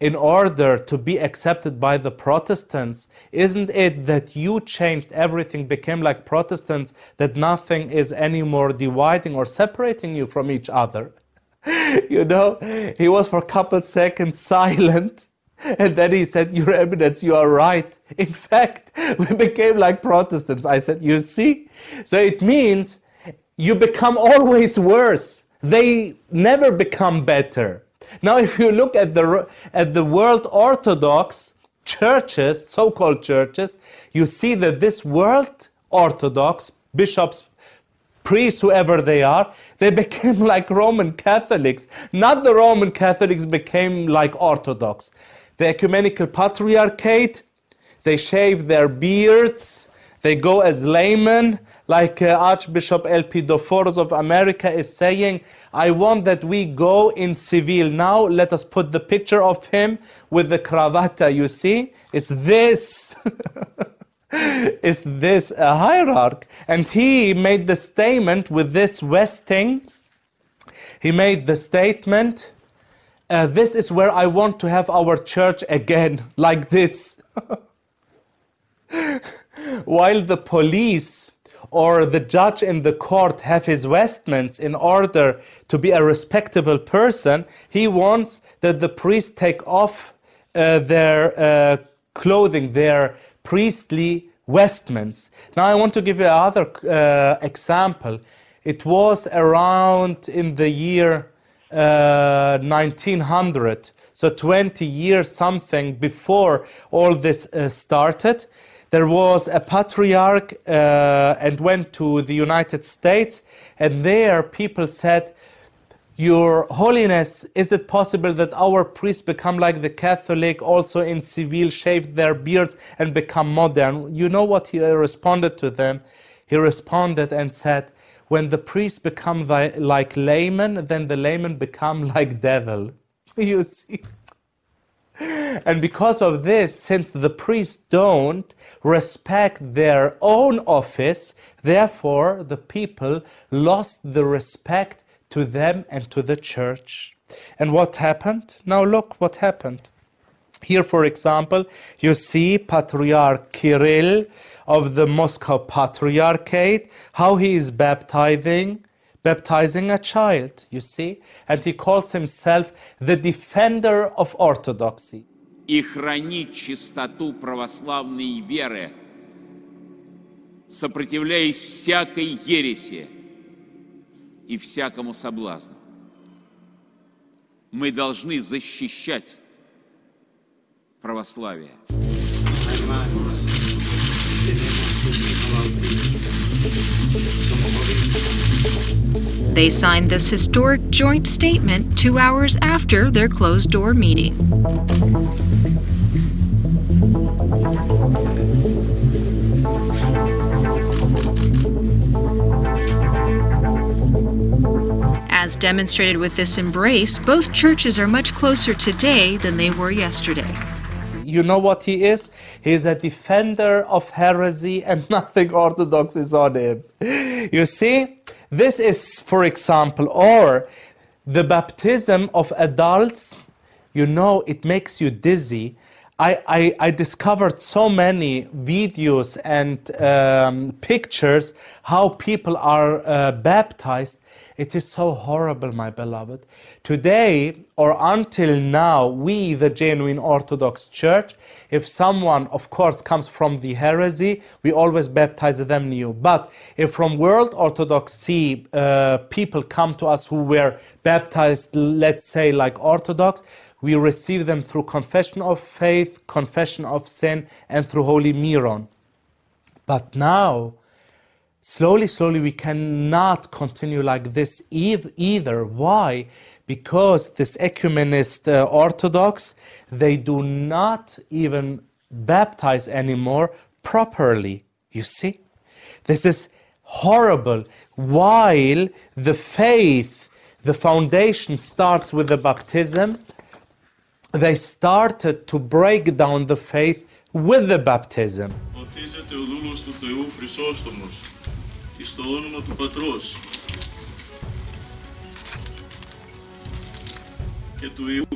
in order to be accepted by the Protestants? Isn't it that you changed everything, became like Protestants, that nothing is anymore dividing or separating you from each other? you know, he was for a couple seconds silent. And then he said, Your Eminence, you are right. In fact, we became like Protestants. I said, You see? So it means you become always worse. They never become better. Now, if you look at the, at the world Orthodox churches, so called churches, you see that this world Orthodox bishops, priests, whoever they are, they became like Roman Catholics. Not the Roman Catholics became like Orthodox. The ecumenical patriarchate, they shave their beards, they go as laymen, like uh, Archbishop Elpidoforos of America is saying, I want that we go in civil. Now let us put the picture of him with the cravata, you see? It's this. is this a hierarch? And he made the statement with this vesting. He made the statement, uh, this is where I want to have our church again, like this. While the police or the judge in the court have his vestments in order to be a respectable person, he wants that the priest take off uh, their uh, clothing, their priestly vestments. Now, I want to give you another uh, example. It was around in the year 1900, uh, so 20 years something before all this uh, started there was a patriarch uh, and went to the United States, and there people said, Your Holiness, is it possible that our priests become like the Catholic, also in civil, shave their beards, and become modern? You know what he responded to them? He responded and said, When the priests become like laymen, then the laymen become like devil. you see? And because of this, since the priests don't respect their own office, therefore the people lost the respect to them and to the church. And what happened? Now look what happened. Here, for example, you see Patriarch Kirill of the Moscow Patriarchate, how he is baptizing baptizing a child, you see? And he calls himself the defender of orthodoxy. И хранить чистоту православной веры, сопротивляясь всякой ереси и всякому соблазну. Мы должны защищать православие. They signed this historic joint statement two hours after their closed door meeting. As demonstrated with this embrace, both churches are much closer today than they were yesterday. You know what he is? He is a defender of heresy and nothing orthodox is on him. You see? This is, for example, or the baptism of adults, you know, it makes you dizzy. I, I, I discovered so many videos and um, pictures how people are uh, baptized it is so horrible, my beloved. Today, or until now, we, the genuine Orthodox Church, if someone, of course, comes from the heresy, we always baptize them new. But if from world Orthodoxy uh, people come to us who were baptized, let's say, like Orthodox, we receive them through confession of faith, confession of sin, and through Holy Miron. But now, slowly, slowly, we cannot continue like this either. Why? Because this ecumenist uh, Orthodox, they do not even baptize anymore properly. You see? This is horrible. While the faith, the foundation starts with the baptism, they started to break down the faith with the baptism. Εις το όνομα του Πατρός και του Ιού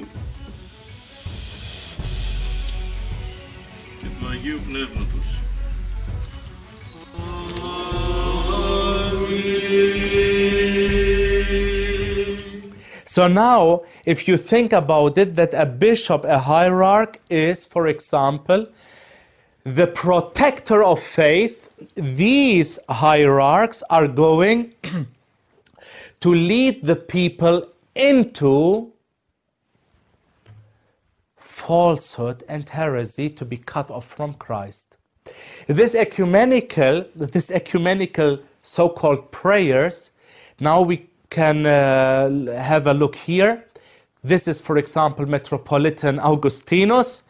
και του Αγίου Πνεύματος. So now, if you think about it, that a bishop, a hierarch, is, for example, the protector of faith, these hierarchs are going to lead the people into falsehood and heresy to be cut off from Christ. This ecumenical, this ecumenical so-called prayers, now we can uh, have a look here. This is, for example, Metropolitan Augustinus,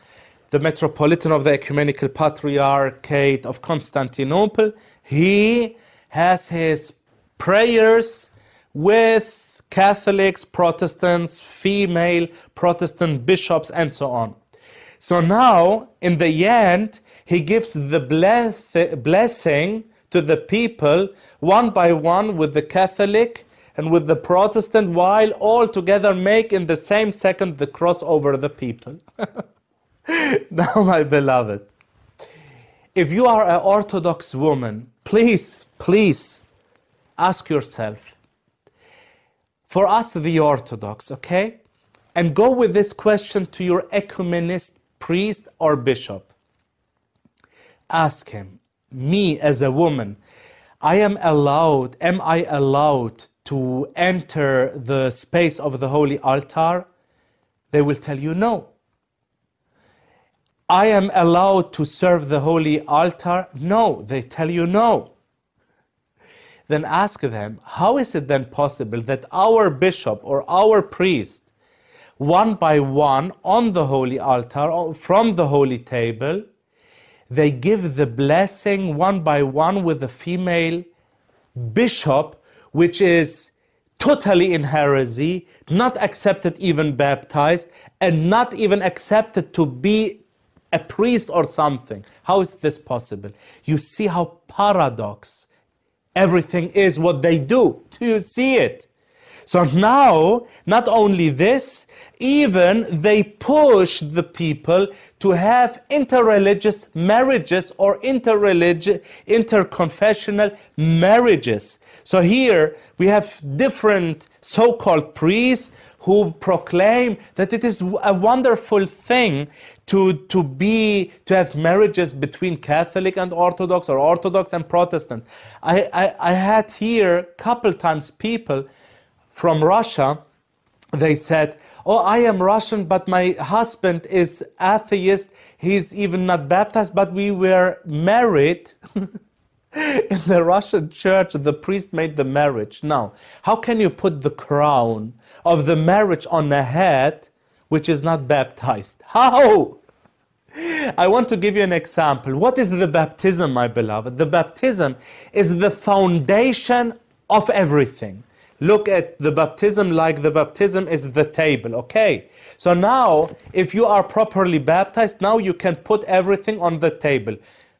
the Metropolitan of the Ecumenical Patriarchate of Constantinople. He has his prayers with Catholics, Protestants, female Protestant bishops, and so on. So now, in the end, he gives the bless- blessing to the people one by one with the Catholic and with the Protestant, while all together make in the same second the cross over the people. now, my beloved, if you are an Orthodox woman, please, please ask yourself, for us, the Orthodox, okay? And go with this question to your ecumenist priest or bishop. Ask him, me as a woman, I am allowed, am I allowed to enter the space of the holy altar? They will tell you no. I am allowed to serve the holy altar? No, they tell you no. Then ask them, how is it then possible that our bishop or our priest, one by one on the holy altar, or from the holy table, they give the blessing one by one with the female bishop, which is totally in heresy, not accepted even baptized, and not even accepted to be a priest or something. How is this possible? You see how paradox everything is what they do. Do you see it? So now, not only this, even they push the people to have interreligious marriages or interreligious, interconfessional marriages. So here we have different so called priests who proclaim that it is a wonderful thing to, to be to have marriages between Catholic and Orthodox or Orthodox and Protestant. I, I, I had here a couple times people from Russia, they said, Oh, I am Russian, but my husband is atheist. He's even not baptized, but we were married. In the Russian church, the priest made the marriage. Now, how can you put the crown of the marriage on a head which is not baptized? How? I want to give you an example. What is the baptism, my beloved? The baptism is the foundation of everything. Look at the baptism like the baptism is the table, okay? So now, if you are properly baptized, now you can put everything on the table,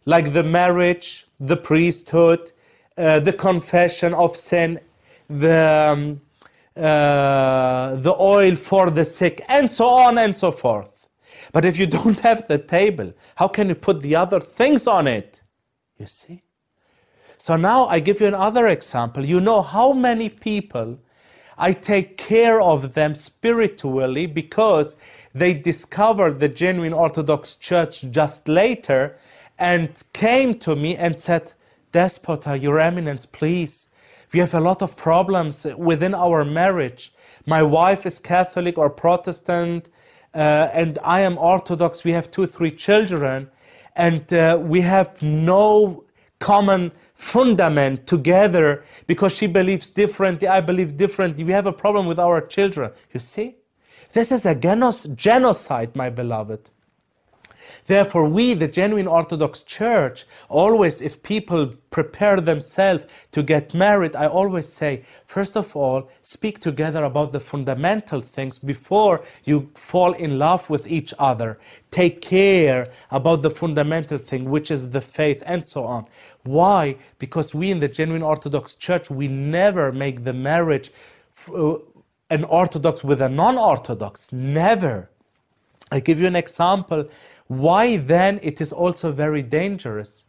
like the marriage, the priesthood, uh, the confession of sin, the, um, uh, the oil for the sick, and so on and so forth. But if you don't have the table, how can you put the other things on it? You see? So now I give you another example. You know how many people I take care of them spiritually because they discovered the genuine Orthodox Church just later and came to me and said, Despota, Your Eminence, please. We have a lot of problems within our marriage. My wife is Catholic or Protestant, uh, and I am Orthodox. We have two, three children, and uh, we have no common fundament together because she believes differently, I believe differently. We have a problem with our children. You see? This is a genos- genocide, my beloved. Therefore, we, the genuine Orthodox Church, always, if people prepare themselves to get married, I always say, first of all, speak together about the fundamental things before you fall in love with each other. Take care about the fundamental thing, which is the faith, and so on. Why? Because we in the genuine Orthodox Church, we never make the marriage uh, an Orthodox with a non Orthodox. Never. I give you an example. Why then it is also very dangerous?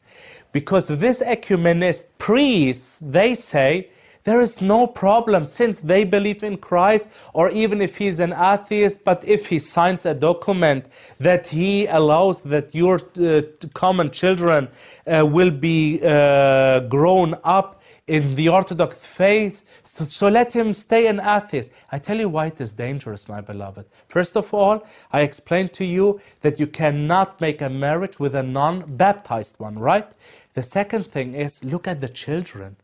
Because this ecumenist priests, they say, there is no problem since they believe in Christ, or even if he's an atheist, but if he signs a document that he allows that your uh, common children uh, will be uh, grown up in the Orthodox faith, so, so, let him stay an atheist. I tell you why it is dangerous, my beloved. First of all, I explained to you that you cannot make a marriage with a non baptized one, right? The second thing is look at the children.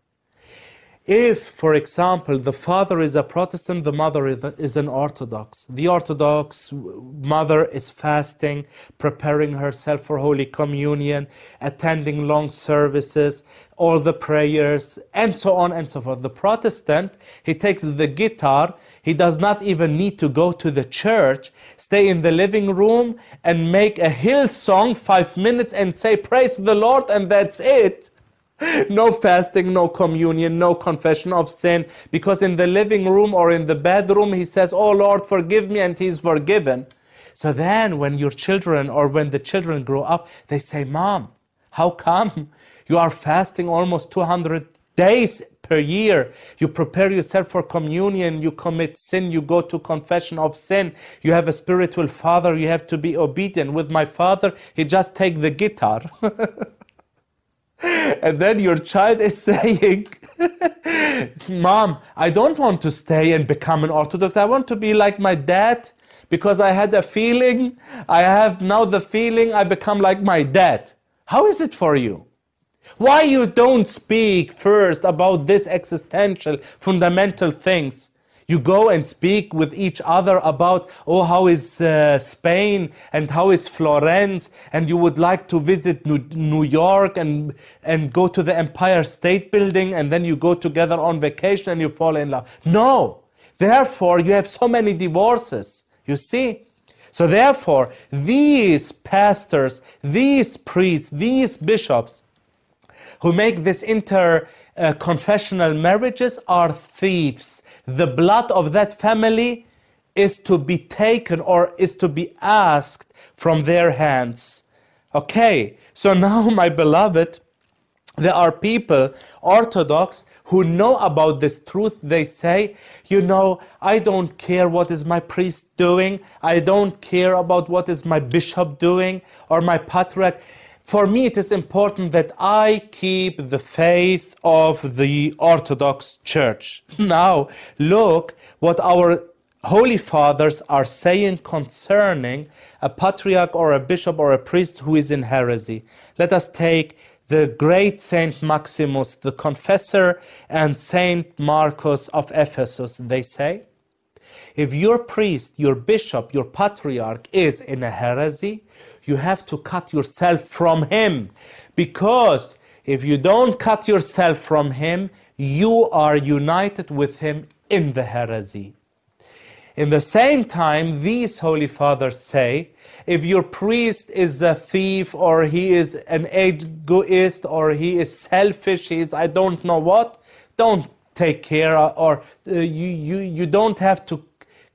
If, for example, the father is a Protestant, the mother is an Orthodox. The Orthodox mother is fasting, preparing herself for Holy Communion, attending long services, all the prayers, and so on and so forth. The Protestant, he takes the guitar, he does not even need to go to the church, stay in the living room and make a hill song five minutes and say, Praise the Lord, and that's it no fasting, no communion, no confession of sin. Because in the living room or in the bedroom, he says, Oh Lord, forgive me, and he's forgiven. So then, when your children or when the children grow up, they say, Mom, how come you are fasting almost 200 days per year? You prepare yourself for communion, you commit sin, you go to confession of sin, you have a spiritual father, you have to be obedient. With my father, he just take the guitar. and then your child is saying, Mom, I don't want to stay and become an Orthodox. I want to be like my dad because I had a feeling. I have now the feeling I become like my dad. How is it for you? Why you don't speak first about this existential, fundamental things? You go and speak with each other about, oh, how is uh, Spain and how is Florence, and you would like to visit New, New York and, and go to the Empire State Building, and then you go together on vacation and you fall in love. No. Therefore, you have so many divorces. You see? So, therefore, these pastors, these priests, these bishops who make this inter uh, confessional marriages are thieves the blood of that family is to be taken or is to be asked from their hands. Okay, so now, my beloved, there are people, Orthodox, who know about this truth. They say, you know, I don't care what is my priest doing. I don't care about what is my bishop doing or my patriarch for me, it is important that I keep the faith of the Orthodox Church. Now, look what our holy fathers are saying concerning a patriarch or a bishop or a priest who is in heresy. Let us take the great Saint Maximus, the confessor, and Saint Marcus of Ephesus. They say, if your priest, your bishop, your patriarch is in a heresy, you have to cut yourself from him. Because if you don't cut yourself from him, you are united with him in the heresy. In the same time, these holy fathers say if your priest is a thief or he is an egoist or he is selfish, he is I don't know what, don't take care or uh, you, you, you don't have to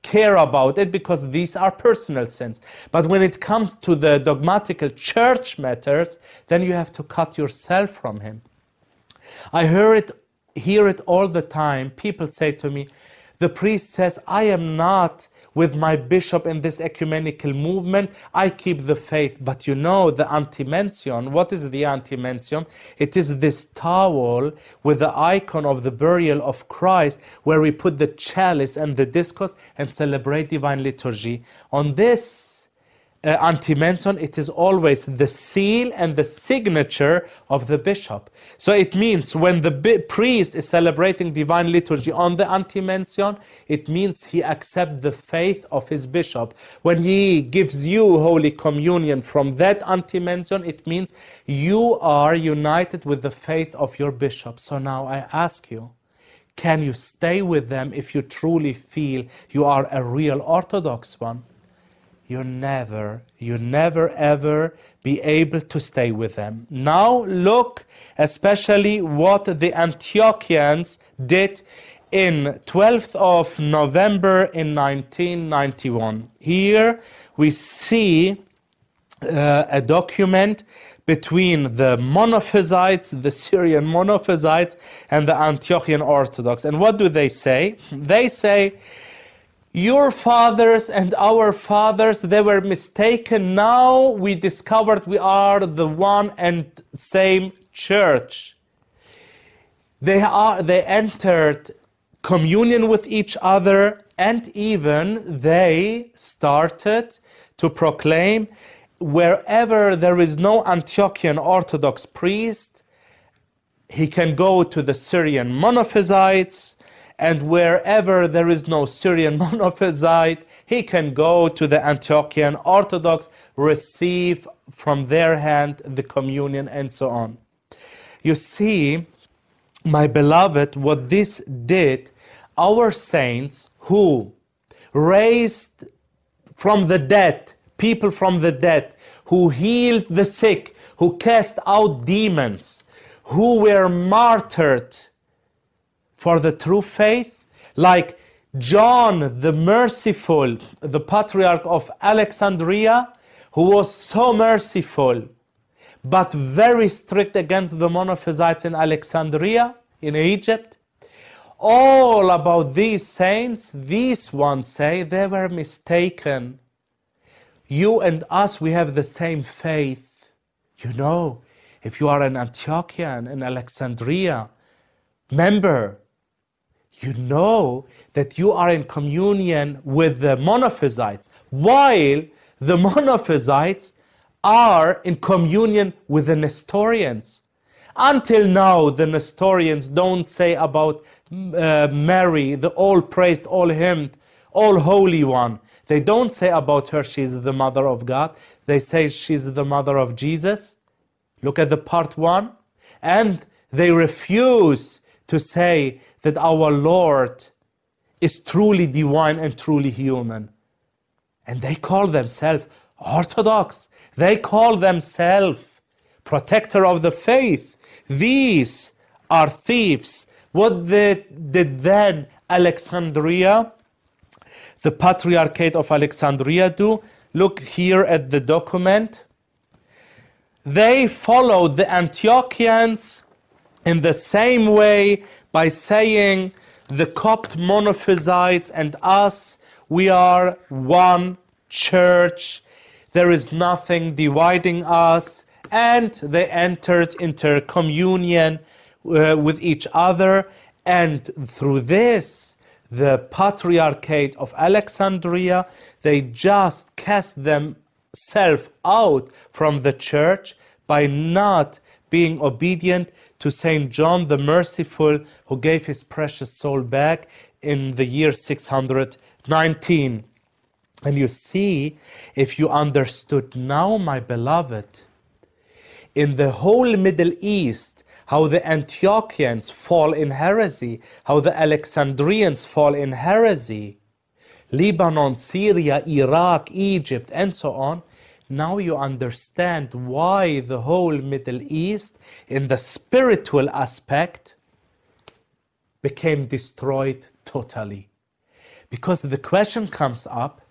care about it because these are personal sins. But when it comes to the dogmatical church matters, then you have to cut yourself from him. I hear it, hear it all the time. People say to me, the priest says, I am not with my bishop in this ecumenical movement, I keep the faith. But you know, the antimension, what is the antimension? It is this towel with the icon of the burial of Christ, where we put the chalice and the discus and celebrate divine liturgy. On this uh, antimension, it is always the seal and the signature of the bishop. So it means when the priest is celebrating divine liturgy on the antimension, it means he accepts the faith of his bishop. When he gives you Holy Communion from that antimension, it means you are united with the faith of your bishop. So now I ask you, can you stay with them if you truly feel you are a real Orthodox one? You never, you never ever be able to stay with them. Now look especially what the Antiochians did in 12th of November in 1991. Here we see uh, a document between the Monophysites, the Syrian Monophysites, and the Antiochian Orthodox. And what do they say? They say, your fathers and our fathers, they were mistaken. Now we discovered we are the one and same church. They, are, they entered communion with each other and even they started to proclaim wherever there is no Antiochian Orthodox priest, he can go to the Syrian Monophysites, and wherever there is no Syrian monophysite, he can go to the Antiochian Orthodox, receive from their hand the communion, and so on. You see, my beloved, what this did, our saints who raised from the dead, people from the dead, who healed the sick, who cast out demons, who were martyred for the true faith, like John the Merciful, the patriarch of Alexandria, who was so merciful, but very strict against the Monophysites in Alexandria, in Egypt. All about these saints, these ones say they were mistaken. You and us, we have the same faith. You know, if you are an Antiochian in Alexandria member, you know that you are in communion with the monophysites, while the monophysites are in communion with the Nestorians. Until now, the Nestorians don't say about uh, Mary, the all praised, all hymned, all holy one. They don't say about her she's the mother of God. They say she's the mother of Jesus. Look at the part one. And they refuse to say that our Lord is truly divine and truly human. And they call themselves Orthodox. They call themselves protector of the faith. These are thieves. What did, did then Alexandria, the Patriarchate of Alexandria, do? Look here at the document. They followed the Antiochians in the same way by saying the Copt monophysites and us, we are one church. There is nothing dividing us. And they entered into communion uh, with each other. And through this, the Patriarchate of Alexandria, they just cast themselves out from the church by not being obedient to Saint John the Merciful, who gave his precious soul back in the year 619. And you see, if you understood now, my beloved, in the whole Middle East, how the Antiochians fall in heresy, how the Alexandrians fall in heresy, Lebanon, Syria, Iraq, Egypt, and so on, now you understand why the whole Middle East, in the spiritual aspect, became destroyed totally. Because the question comes up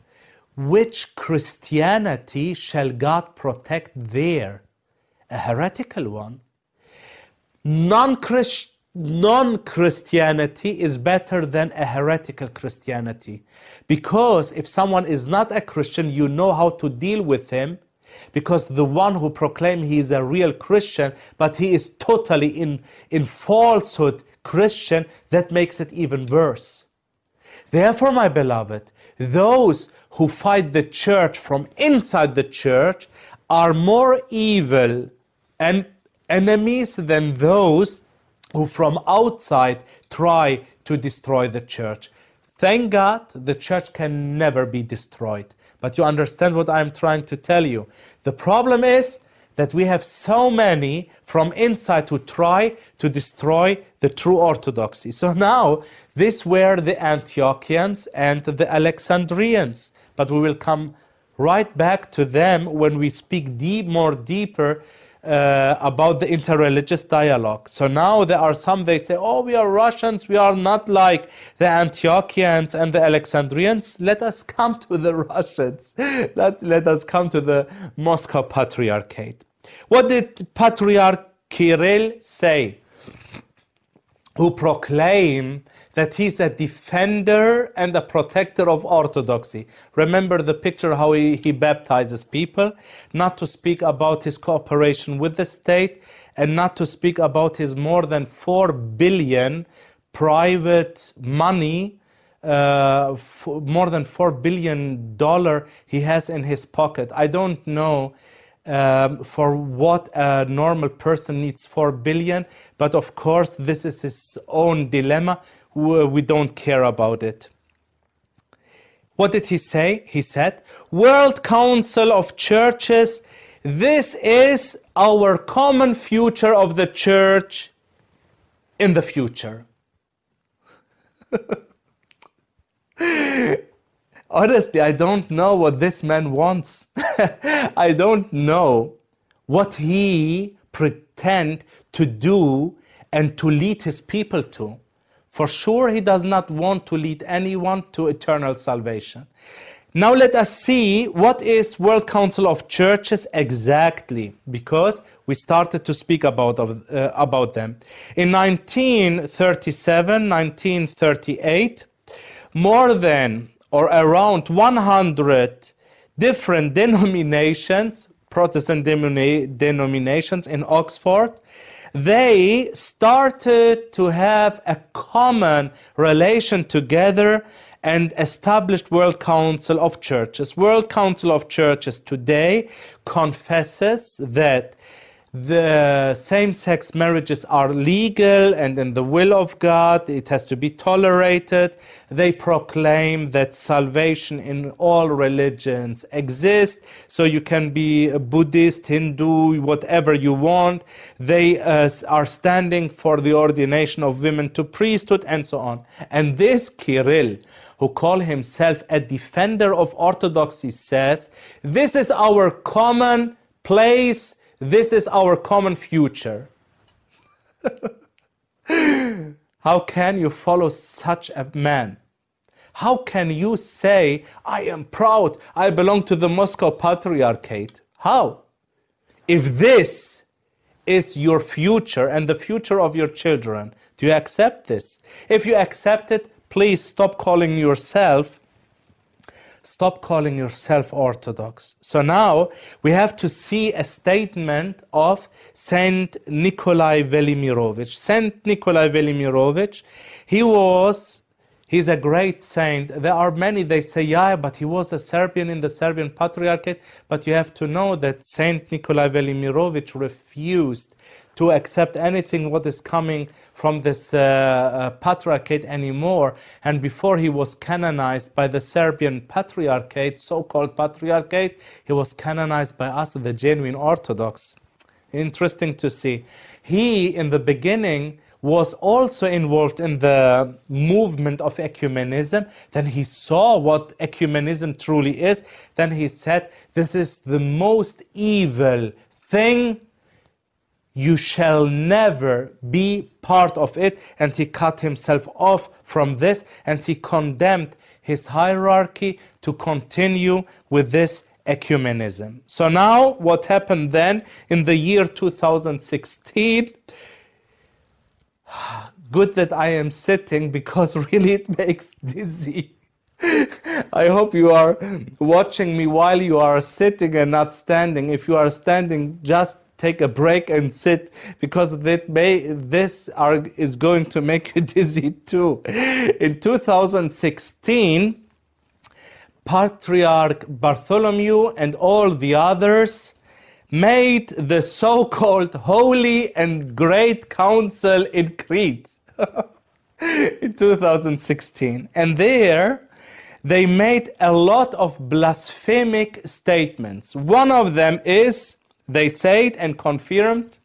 which Christianity shall God protect there? A heretical one. Non Christian non Christianity is better than a heretical Christianity. Because if someone is not a Christian, you know how to deal with him. Because the one who proclaims he is a real Christian, but he is totally in, in falsehood Christian, that makes it even worse. Therefore, my beloved, those who fight the church from inside the church are more evil and enemies than those who from outside try to destroy the church. Thank God the church can never be destroyed. But you understand what I'm trying to tell you. The problem is that we have so many from inside who try to destroy the true orthodoxy. So now, these were the Antiochians and the Alexandrians. But we will come right back to them when we speak deep, more deeper uh, about the interreligious dialogue. So now there are some, they say, oh, we are Russians, we are not like the Antiochians and the Alexandrians. Let us come to the Russians. let, let us come to the Moscow Patriarchate. What did Patriarch Kirill say? Who proclaimed that he's a defender and a protector of orthodoxy. Remember the picture how he, he baptizes people, not to speak about his cooperation with the state, and not to speak about his more than 4 billion private money. Uh, more than four billion dollar he has in his pocket. I don't know um, for what a normal person needs 4 billion but of course this is his own dilemma we don't care about it. What did he say? He said, World Council of Churches, this is our common future of the church in the future. Honestly, I don't know what this man wants. I don't know what he pretend to do and to lead his people to. For sure, he does not want to lead anyone to eternal salvation. Now let us see what is World Council of Churches exactly, because we started to speak about, uh, about them. In 1937, 1938, more than or around 100 different denominations, Protestant denominations in Oxford, they started to have a common relation together and established World Council of Churches. World Council of Churches today confesses that the same-sex marriages are legal and in the will of God it has to be tolerated. They proclaim that salvation in all religions exists so you can be a buddhist hindu whatever you want. They uh, are standing for the ordination of women to priesthood and so on. And this kirill who call himself a defender of orthodoxy says this is our common place this is our common future. How can you follow such a man? How can you say, I am proud, I belong to the Moscow Patriarchate? How? If this is your future and the future of your children, do you accept this? If you accept it, please stop calling yourself stop calling yourself Orthodox. So now we have to see a statement of Saint Nikolai Velimirovich. Saint Nikolai Velimirovich, he was He's a great saint. There are many, they say, yeah, but he was a Serbian in the Serbian Patriarchate. But you have to know that Saint Nikolai Velimirovich refused to accept anything what is coming from this uh, uh, patriarchate anymore. And before he was canonized by the Serbian patriarchate, so-called patriarchate, he was canonized by us, the genuine Orthodox. Interesting to see. He, in the beginning, was also involved in the movement of ecumenism. Then he saw what ecumenism truly is. Then he said, This is the most evil thing you shall never be part of it. And he cut himself off from this and he condemned his hierarchy to continue with this ecumenism. So now what happened then in the year 2016? Good that I am sitting because really it makes dizzy. I hope you are watching me while you are sitting and not standing. If you are standing, just take a break and sit because that may, this are, is going to make you dizzy too. In 2016, Patriarch Bartholomew and all the others made the so called Holy and Great Council in Crete in 2016. And there, they made a lot of blasphemic statements. One of them is they said and confirmed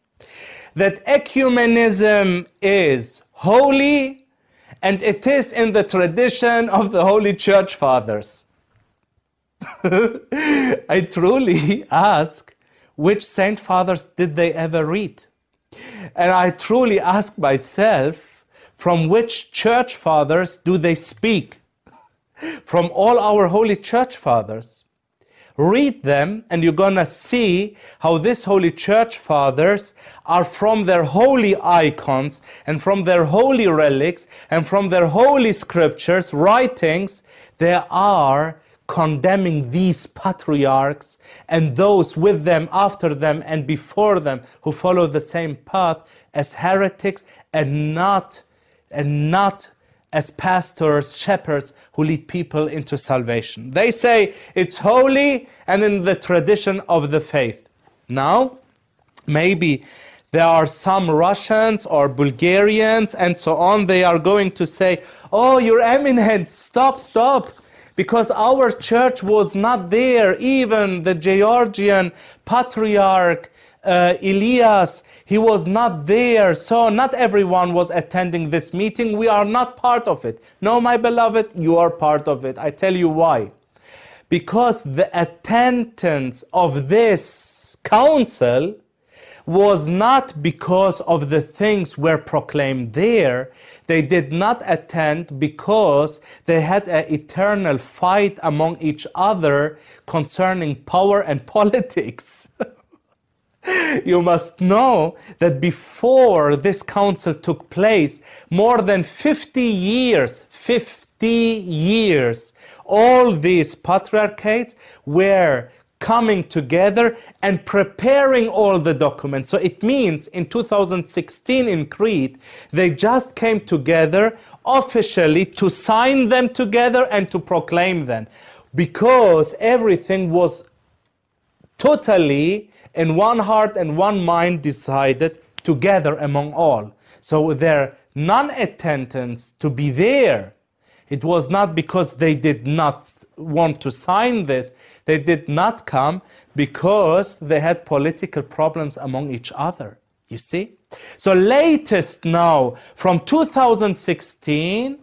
that ecumenism is holy and it is in the tradition of the Holy Church Fathers. I truly ask, which saint fathers did they ever read? And I truly ask myself, from which church fathers do they speak? From all our holy church fathers. Read them, and you're gonna see how these holy church fathers are from their holy icons and from their holy relics and from their holy scriptures, writings, they are condemning these patriarchs and those with them, after them, and before them who follow the same path as heretics and not, and not as pastors, shepherds who lead people into salvation. They say it's holy and in the tradition of the faith. Now, maybe there are some Russians or Bulgarians and so on, they are going to say, Oh, Your Eminence, stop, stop because our church was not there. Even the Georgian patriarch uh, Elias, he was not there. So not everyone was attending this meeting. We are not part of it. No, my beloved, you are part of it. I tell you why. Because the attendance of this council was not because of the things were proclaimed there. They did not attend because they had an eternal fight among each other concerning power and politics. you must know that before this council took place, more than 50 years, 50 years, all these patriarchates were coming together and preparing all the documents. So it means in 2016 in Crete, they just came together officially to sign them together and to proclaim them because everything was totally in one heart and one mind decided together among all. So their non attendance to be there, it was not because they did not want to sign this, they did not come because they had political problems among each other. You see? So, latest now, from 2016,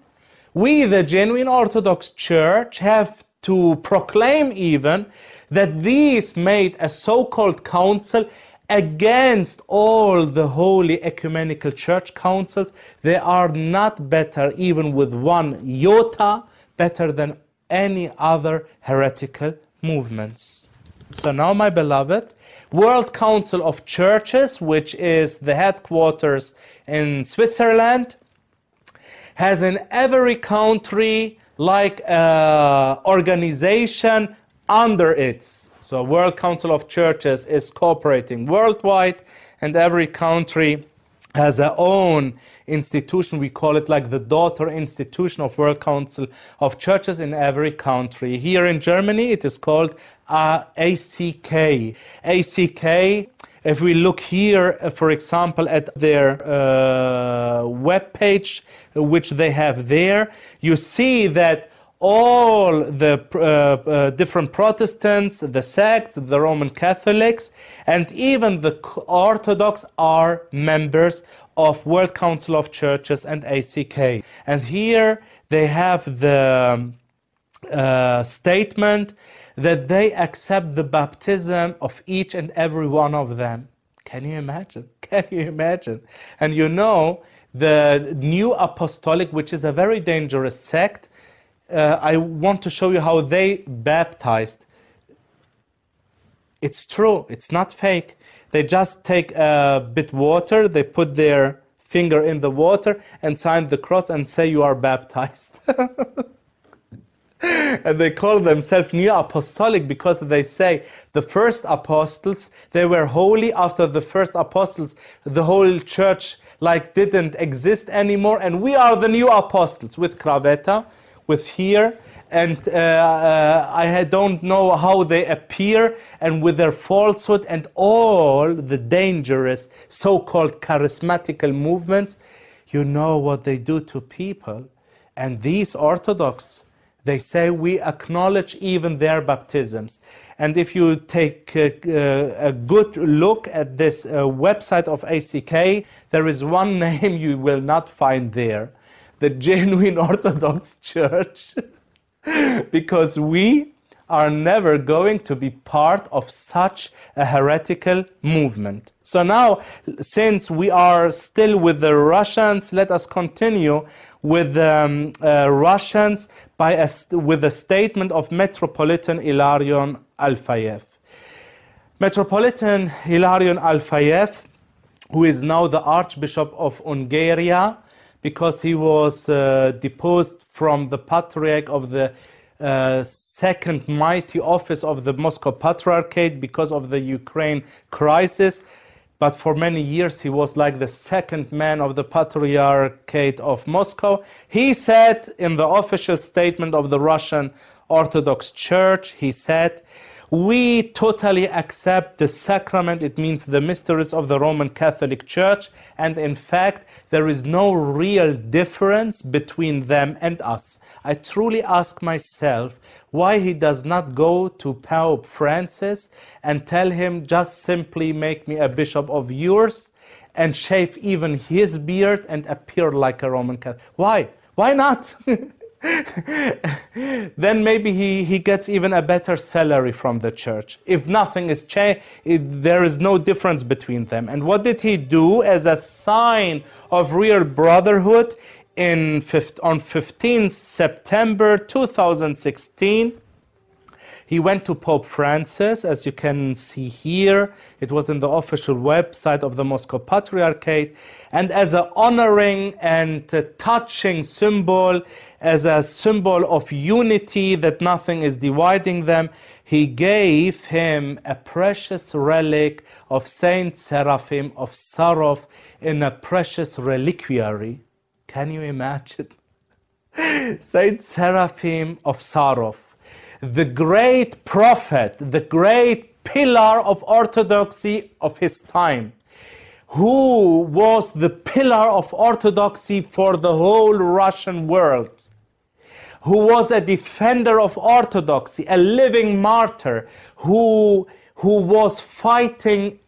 we, the genuine Orthodox Church, have to proclaim even that these made a so called council against all the holy ecumenical church councils. They are not better, even with one iota, better than any other heretical movements. So now, my beloved, World Council of Churches, which is the headquarters in Switzerland, has in every country like uh, organization under its. So World Council of Churches is cooperating worldwide, and every country has their own institution. We call it like the daughter institution of World Council of Churches in every country. Here in Germany, it is called uh, ACK. ACK. If we look here, uh, for example, at their uh, web page, which they have there, you see that all the uh, uh, different Protestants, the sects, the Roman Catholics, and even the Orthodox are members of World Council of Churches and ACK. And here they have the uh, statement that they accept the baptism of each and every one of them. Can you imagine? Can you imagine? And you know, the New Apostolic, which is a very dangerous sect, uh, I want to show you how they baptized. It's true, it's not fake. They just take a bit water, they put their finger in the water and sign the cross and say you are baptized. and they call themselves New Apostolic because they say the first apostles they were holy. After the first apostles, the whole church like didn't exist anymore, and we are the new apostles with cravetta, with here. And uh, uh, I don't know how they appear, and with their falsehood and all the dangerous so-called charismatical movements, you know what they do to people. And these Orthodox, they say we acknowledge even their baptisms. And if you take a, a good look at this uh, website of ACK, there is one name you will not find there the genuine Orthodox Church. because we are never going to be part of such a heretical movement. So now, since we are still with the Russians, let us continue with the um, uh, Russians by a with a statement of Metropolitan Ilarion Alfeyev. Metropolitan Hilarion Alfeyev, who is now the Archbishop of Ungaria, because he was uh, deposed from the Patriarch of the uh, second mighty office of the Moscow Patriarchate because of the Ukraine crisis. But for many years, he was like the second man of the Patriarchate of Moscow. He said in the official statement of the Russian Orthodox Church, he said, we totally accept the sacrament, it means the mysteries of the Roman Catholic Church, and in fact, there is no real difference between them and us. I truly ask myself why he does not go to Pope Francis and tell him just simply make me a bishop of yours and shave even his beard and appear like a Roman Catholic. Why? Why not? then maybe he, he gets even a better salary from the church. If nothing is changed, there is no difference between them. And what did he do as a sign of real brotherhood? In, on 15 September 2016, he went to Pope Francis, as you can see here. It was in the official website of the Moscow Patriarchate. And as an honoring and touching symbol, as a symbol of unity, that nothing is dividing them, he gave him a precious relic of Saint Seraphim of Sarov in a precious reliquary. Can you imagine? Saint Seraphim of Sarov the great prophet, the great pillar of orthodoxy of his time, who was the pillar of orthodoxy for the whole Russian world, who was a defender of orthodoxy, a living martyr, who, who was fighting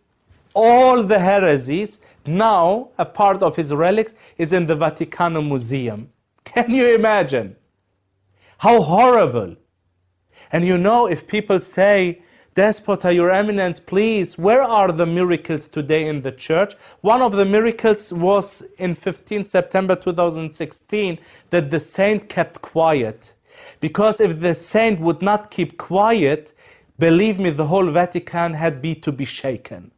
all the heresies. Now, a part of his relics is in the Vatican Museum. Can you imagine? How horrible and you know, if people say, Despota, Your Eminence, please, where are the miracles today in the church? One of the miracles was in 15 September 2016 that the saint kept quiet. Because if the saint would not keep quiet, believe me, the whole Vatican had be to be shaken.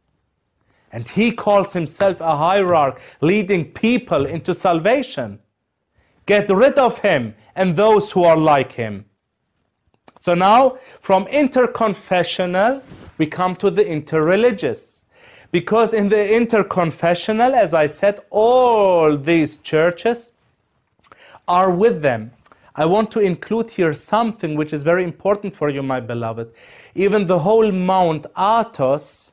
And he calls himself a hierarch, leading people into salvation. Get rid of him and those who are like him. So now, from interconfessional, we come to the interreligious. Because in the interconfessional, as I said, all these churches are with them. I want to include here something which is very important for you, my beloved. Even the whole Mount Athos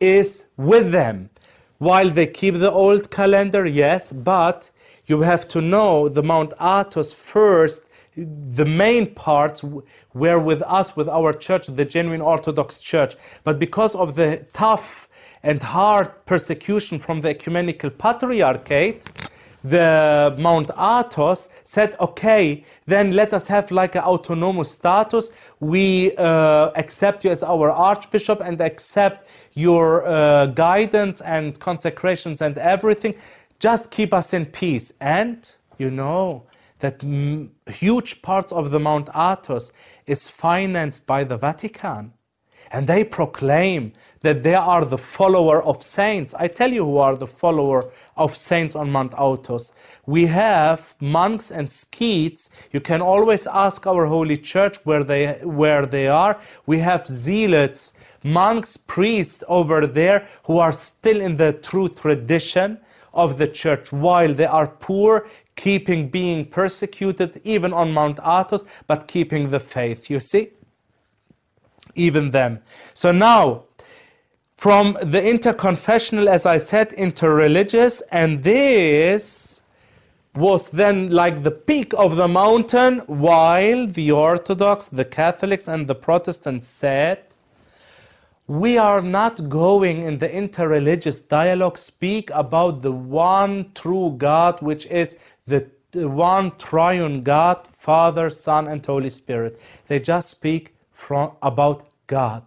is with them. While they keep the old calendar, yes, but you have to know the Mount Athos first the main parts were with us, with our church, the genuine Orthodox Church. But because of the tough and hard persecution from the ecumenical patriarchate, the Mount Athos said, okay, then let us have like an autonomous status. We uh, accept you as our archbishop and accept your uh, guidance and consecrations and everything. Just keep us in peace. And, you know, that huge parts of the Mount Athos is financed by the Vatican. And they proclaim that they are the follower of saints. I tell you who are the follower of saints on Mount Athos. We have monks and skeets. You can always ask our holy church where they where they are. We have zealots, monks, priests over there who are still in the true tradition of the church while they are poor, keeping being persecuted even on Mount Athos, but keeping the faith. You see? Even them. So now from the interconfessional, as I said, interreligious, and this was then like the peak of the mountain, while the Orthodox, the Catholics, and the Protestants said, we are not going in the interreligious dialogue speak about the one true God, which is the one triune God, Father, Son, and Holy Spirit. They just speak from, about God.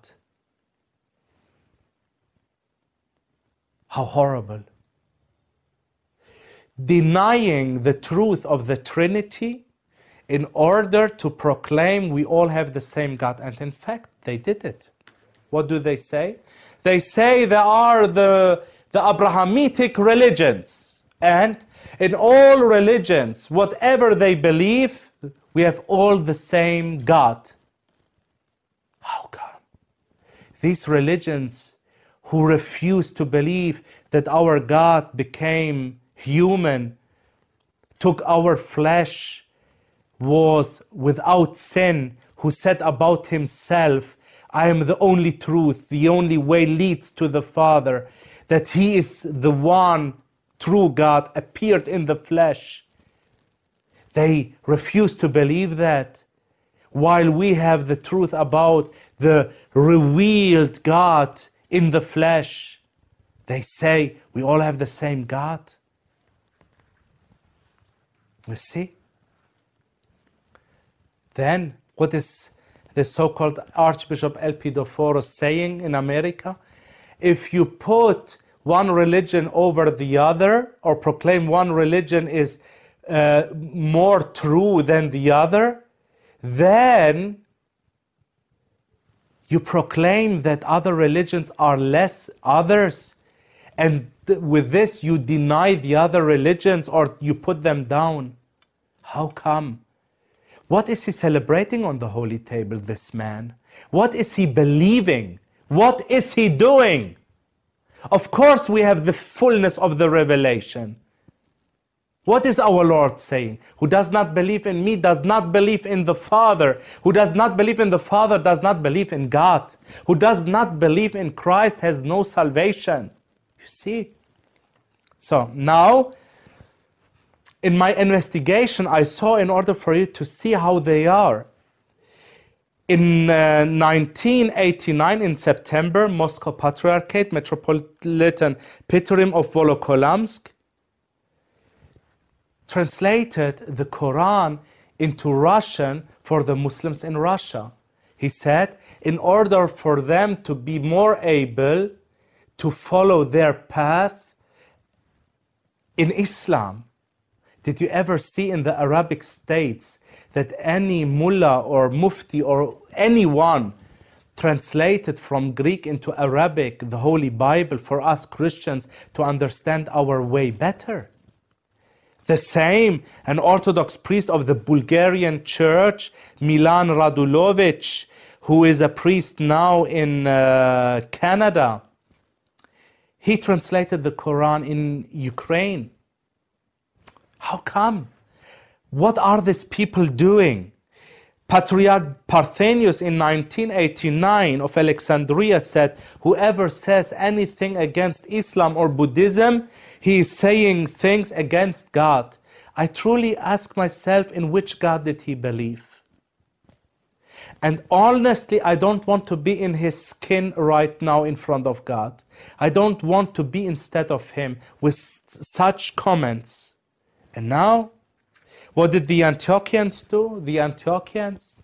How horrible. Denying the truth of the Trinity in order to proclaim we all have the same God. And in fact, they did it. What do they say? They say there are the, the Abrahamic religions. And in all religions, whatever they believe, we have all the same God. How come? These religions who refuse to believe that our God became human, took our flesh, was without sin, who said about himself, I am the only truth, the only way leads to the Father, that he is the one true God appeared in the flesh. They refuse to believe that while we have the truth about the revealed God in the flesh. They say we all have the same God. You see? Then, what is the so called Archbishop Elpidophorus saying in America? If you put one religion over the other, or proclaim one religion is uh, more true than the other, then you proclaim that other religions are less others, and th- with this you deny the other religions or you put them down. How come? What is he celebrating on the holy table, this man? What is he believing? What is he doing? Of course, we have the fullness of the revelation. What is our Lord saying? Who does not believe in me does not believe in the Father. Who does not believe in the Father does not believe in God. Who does not believe in Christ has no salvation. You see? So now, in my investigation, I saw in order for you to see how they are. In uh, 1989, in September, Moscow Patriarchate, Metropolitan Pitirim of Volokolamsk, translated the Quran into Russian for the Muslims in Russia. He said, in order for them to be more able to follow their path in Islam. Did you ever see in the Arabic states that any mullah or mufti or anyone translated from Greek into Arabic the Holy Bible for us Christians to understand our way better? The same, an Orthodox priest of the Bulgarian church, Milan Radulovic, who is a priest now in uh, Canada, he translated the Quran in Ukraine. How come? What are these people doing? Patriarch Parthenius in 1989 of Alexandria said, Whoever says anything against Islam or Buddhism, he is saying things against God. I truly ask myself, in which God did he believe? And honestly, I don't want to be in his skin right now in front of God. I don't want to be instead of him with such comments. And now, what did the Antiochians do? The Antiochians,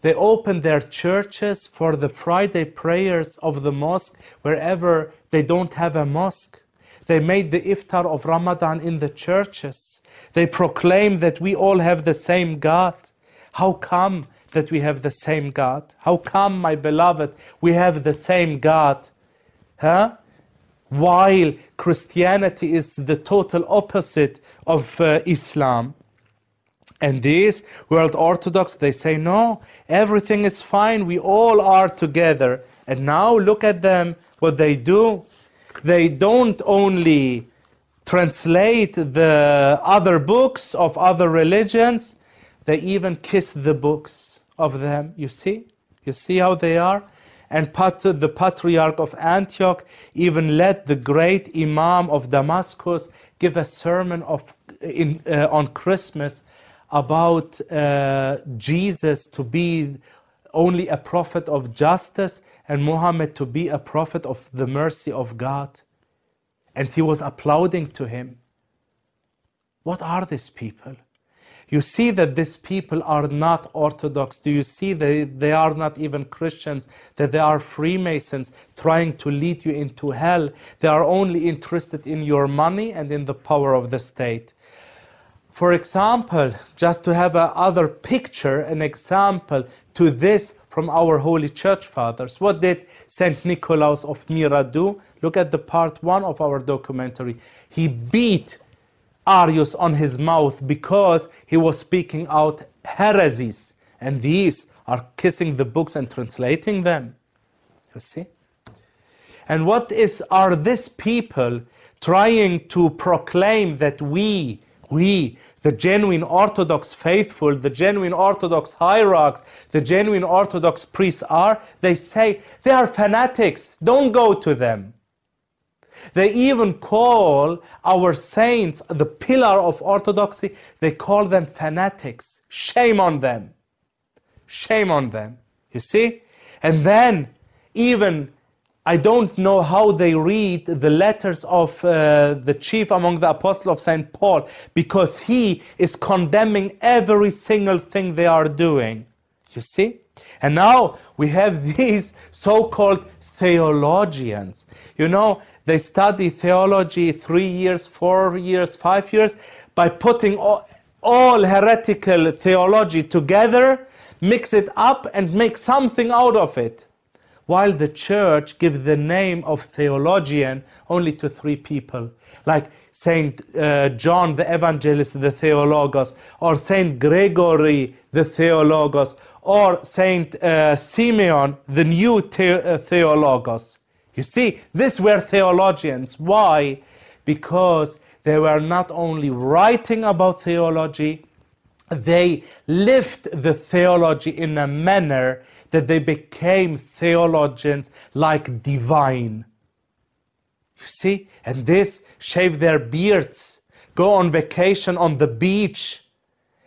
they opened their churches for the Friday prayers of the mosque wherever they don't have a mosque. They made the iftar of Ramadan in the churches. They proclaim that we all have the same God. How come that we have the same God? How come, my beloved, we have the same God? Huh? While Christianity is the total opposite of uh, Islam. And these world Orthodox, they say, no, everything is fine, we all are together. And now look at them, what they do. They don't only translate the other books of other religions, they even kiss the books of them. You see? You see how they are? And the Patriarch of Antioch even let the great Imam of Damascus give a sermon of, in, uh, on Christmas about uh, Jesus to be only a prophet of justice and Muhammad to be a prophet of the mercy of God. And he was applauding to him. What are these people? You see that these people are not Orthodox. Do you see that they are not even Christians, that they are Freemasons trying to lead you into hell? They are only interested in your money and in the power of the state. For example, just to have another picture, an example to this from our holy church fathers. What did Saint Nicholas of Myra do? Look at the part one of our documentary. He beat Arius on his mouth because he was speaking out heresies. And these are kissing the books and translating them. You see? And what is are these people trying to proclaim that we, we, the genuine Orthodox faithful, the genuine Orthodox hierarchs, the genuine Orthodox priests are? They say they are fanatics. Don't go to them. They even call our saints the pillar of orthodoxy. They call them fanatics. Shame on them. Shame on them. You see? And then, even I don't know how they read the letters of uh, the chief among the apostles of St. Paul because he is condemning every single thing they are doing. You see? And now we have these so called theologians. You know, they study theology three years, four years, five years by putting all, all heretical theology together, mix it up, and make something out of it. While the church gives the name of theologian only to three people, like Saint uh, John the Evangelist, the Theologos, or Saint Gregory the Theologos, or Saint uh, Simeon, the new the- uh, Theologos. You see, these were theologians. Why? Because they were not only writing about theology, they lived the theology in a manner that they became theologians like divine. You see? And this shave their beards, go on vacation on the beach,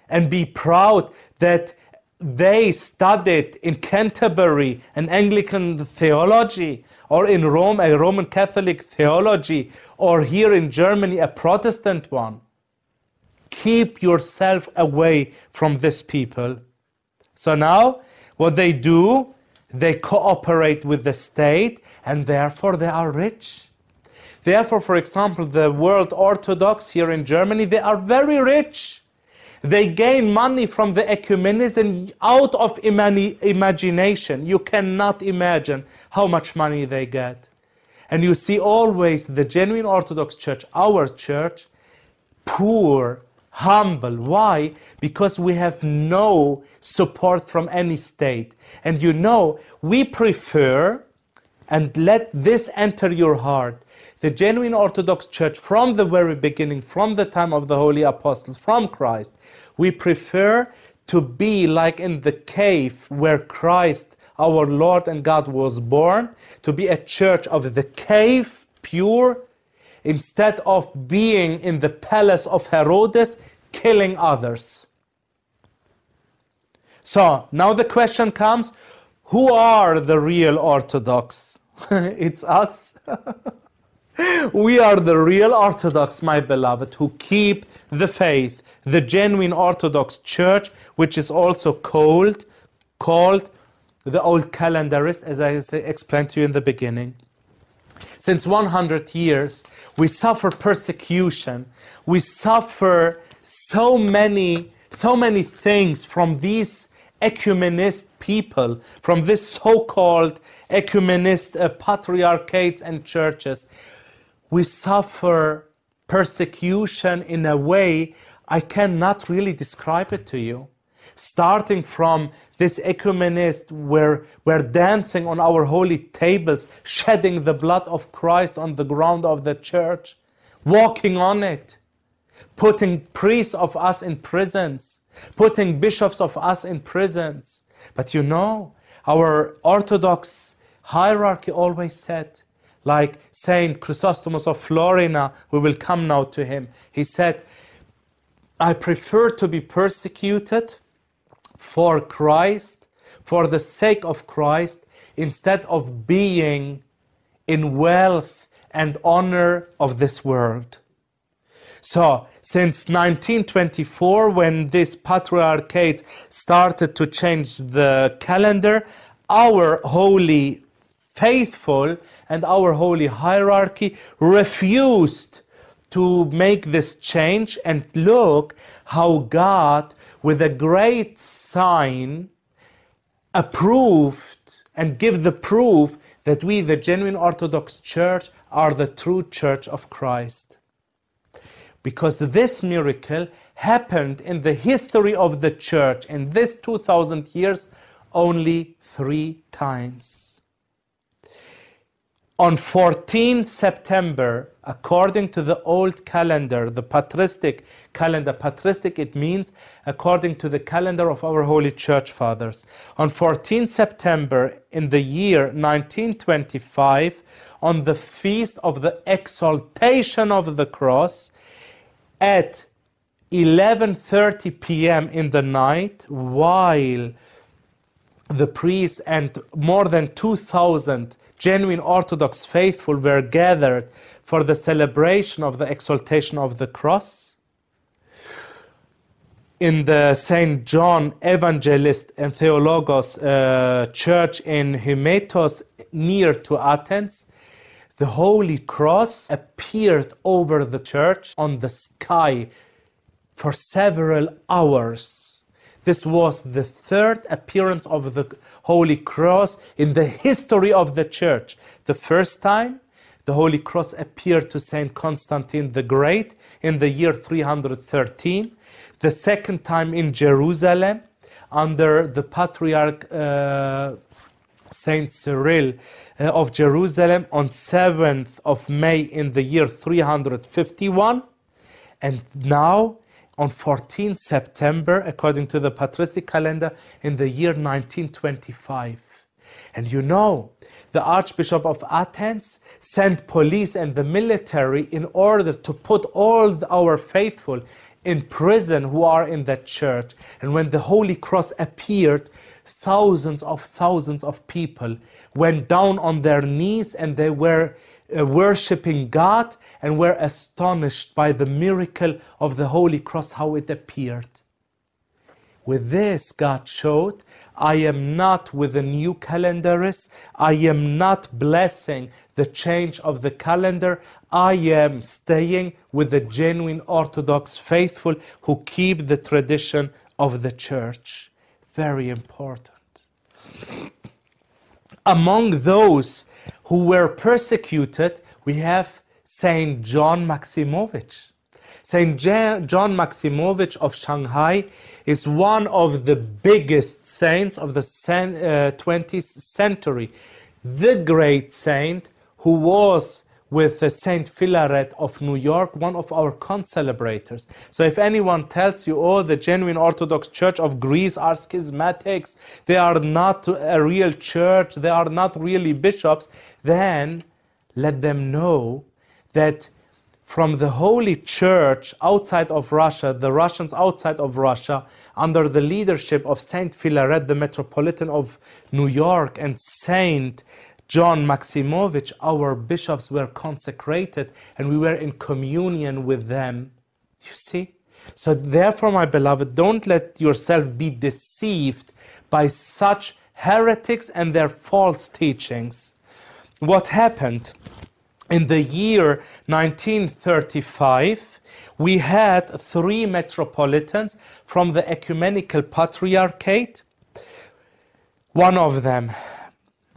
and be proud that they studied in Canterbury an Anglican theology, or in Rome a Roman Catholic theology, or here in Germany a Protestant one. Keep yourself away from these people. So now, what they do, they cooperate with the state, and therefore they are rich. Therefore, for example, the world Orthodox here in Germany, they are very rich. They gain money from the ecumenism out of imagination. You cannot imagine how much money they get. And you see always the genuine Orthodox Church, our church, poor, humble. Why? Because we have no support from any state. And you know, we prefer, and let this enter your heart, the genuine Orthodox Church from the very beginning, from the time of the Holy Apostles, from Christ, we prefer to be like in the cave where Christ, our Lord and God, was born, to be a church of the cave, pure, instead of being in the palace of Herodes, killing others. So now the question comes who are the real Orthodox? it's us. we are the real Orthodox, my beloved, who keep the faith, the genuine Orthodox Church, which is also called, called the Old Calendarist, as I explained to you in the beginning. Since 100 years, we suffer persecution. We suffer so many, so many things from these ecumenist people, from this so-called ecumenist uh, patriarchates and churches. We suffer persecution in a way I cannot really describe it to you. Starting from this ecumenist, where we're dancing on our holy tables, shedding the blood of Christ on the ground of the church, walking on it, putting priests of us in prisons, putting bishops of us in prisons. But you know, our Orthodox hierarchy always said, like Saint Chrysostomos of Florina, we will come now to him. He said, I prefer to be persecuted for Christ, for the sake of Christ, instead of being in wealth and honor of this world. So, since 1924, when this patriarchate started to change the calendar, our holy faithful and our holy hierarchy refused to make this change and look how God, with a great sign, approved and give the proof that we, the genuine Orthodox Church, are the true Church of Christ. Because this miracle happened in the history of the Church in this 2000 years only three times on 14 September, according to the old calendar, the patristic calendar, patristic it means according to the calendar of our Holy Church Fathers. On 14 September in the year 1925, on the feast of the exaltation of the cross, at 11:30 p.m. in the night, while the priests and more than 2,000 genuine Orthodox faithful were gathered for the celebration of the exaltation of the cross. In the St. John Evangelist and Theologos uh, church in Hymettos, near to Athens, the Holy Cross appeared over the church on the sky for several hours this was the third appearance of the Holy Cross in the history of the church. The first time, the Holy Cross appeared to Saint Constantine the Great in the year 313. The second time in Jerusalem, under the Patriarch uh, Saint Cyril uh, of Jerusalem on 7th of May in the year 351. And now on 14 September, according to the patristic calendar, in the year 1925. And you know, the Archbishop of Athens sent police and the military in order to put all our faithful in prison who are in that church. And when the Holy Cross appeared, thousands of thousands of people went down on their knees and they were uh, worshiping God and were astonished by the miracle of the Holy Cross, how it appeared. With this, God showed, I am not with the new calendarists. I am not blessing the change of the calendar. I am staying with the genuine Orthodox faithful who keep the tradition of the church. Very important. Among those who were persecuted, we have Saint John Maximovich. Saint John Maximovich of Shanghai is one of the biggest saints of the 20th uh, century. The great saint who was with the Saint Philaret of New York, one of our concelebrators. So if anyone tells you, oh, the genuine Orthodox Church of Greece are schismatics, they are not a real church, they are not really bishops, then let them know that from the Holy Church outside of Russia, the Russians outside of Russia, under the leadership of Saint Philaret, the Metropolitan of New York, and Saint John Maximovich, our bishops were consecrated and we were in communion with them. You see? So, therefore, my beloved, don't let yourself be deceived by such heretics and their false teachings. What happened? In the year 1935, we had three metropolitans from the ecumenical patriarchate. One of them,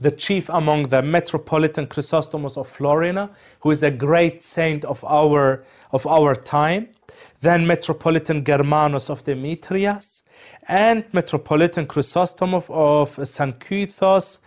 the chief among them, Metropolitan Chrysostomos of Florina, who is a great saint of our, of our time. Then Metropolitan Germanos of Demetrias, and Metropolitan Chrysostom of. Kythos.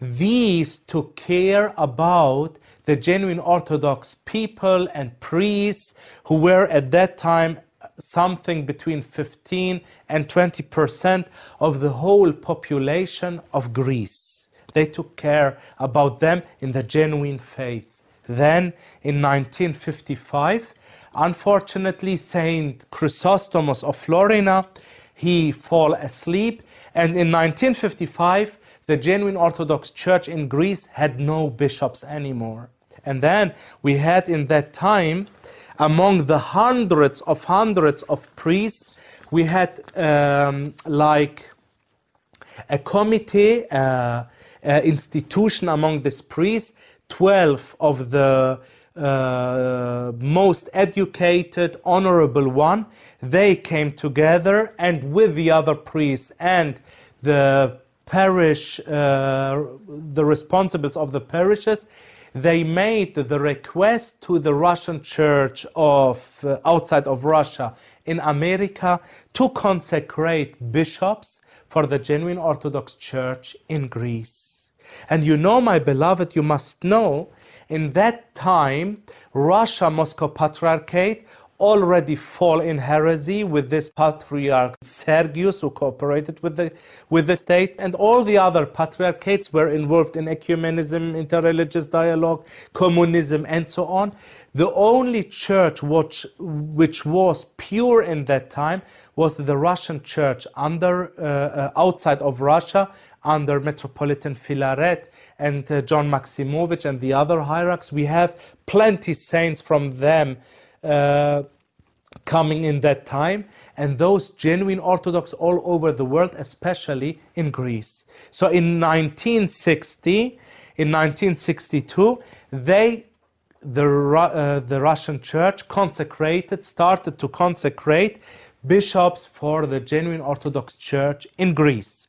These took care about the genuine Orthodox people and priests who were at that time something between 15 and 20 percent of the whole population of Greece. They took care about them in the genuine faith. Then in 1955, unfortunately, Saint Chrysostomos of Florina, he fall asleep, and in 1955, the genuine Orthodox Church in Greece had no bishops anymore. And then we had in that time, among the hundreds of hundreds of priests, we had um, like a committee, uh, uh, institution among these priests, 12 of the uh, most educated, honorable one, they came together and with the other priests and the parish, uh, the responsibles of the parishes, they made the request to the Russian church of uh, outside of Russia in America to consecrate bishops for the genuine Orthodox Church in Greece. And you know, my beloved, you must know, in that time, Russia Moscow Patriarchate already fall in heresy with this patriarch Sergius who cooperated with the with the state and all the other patriarchates were involved in ecumenism interreligious dialogue communism and so on. The only church which which was pure in that time was the Russian church under uh, uh, outside of Russia under Metropolitan Filaret and uh, John Maximovich and the other hierarchs. We have plenty saints from them uh, coming in that time, and those genuine Orthodox all over the world, especially in Greece. So in 1960, in 1962, they the, uh, the Russian church consecrated, started to consecrate bishops for the genuine Orthodox Church in Greece.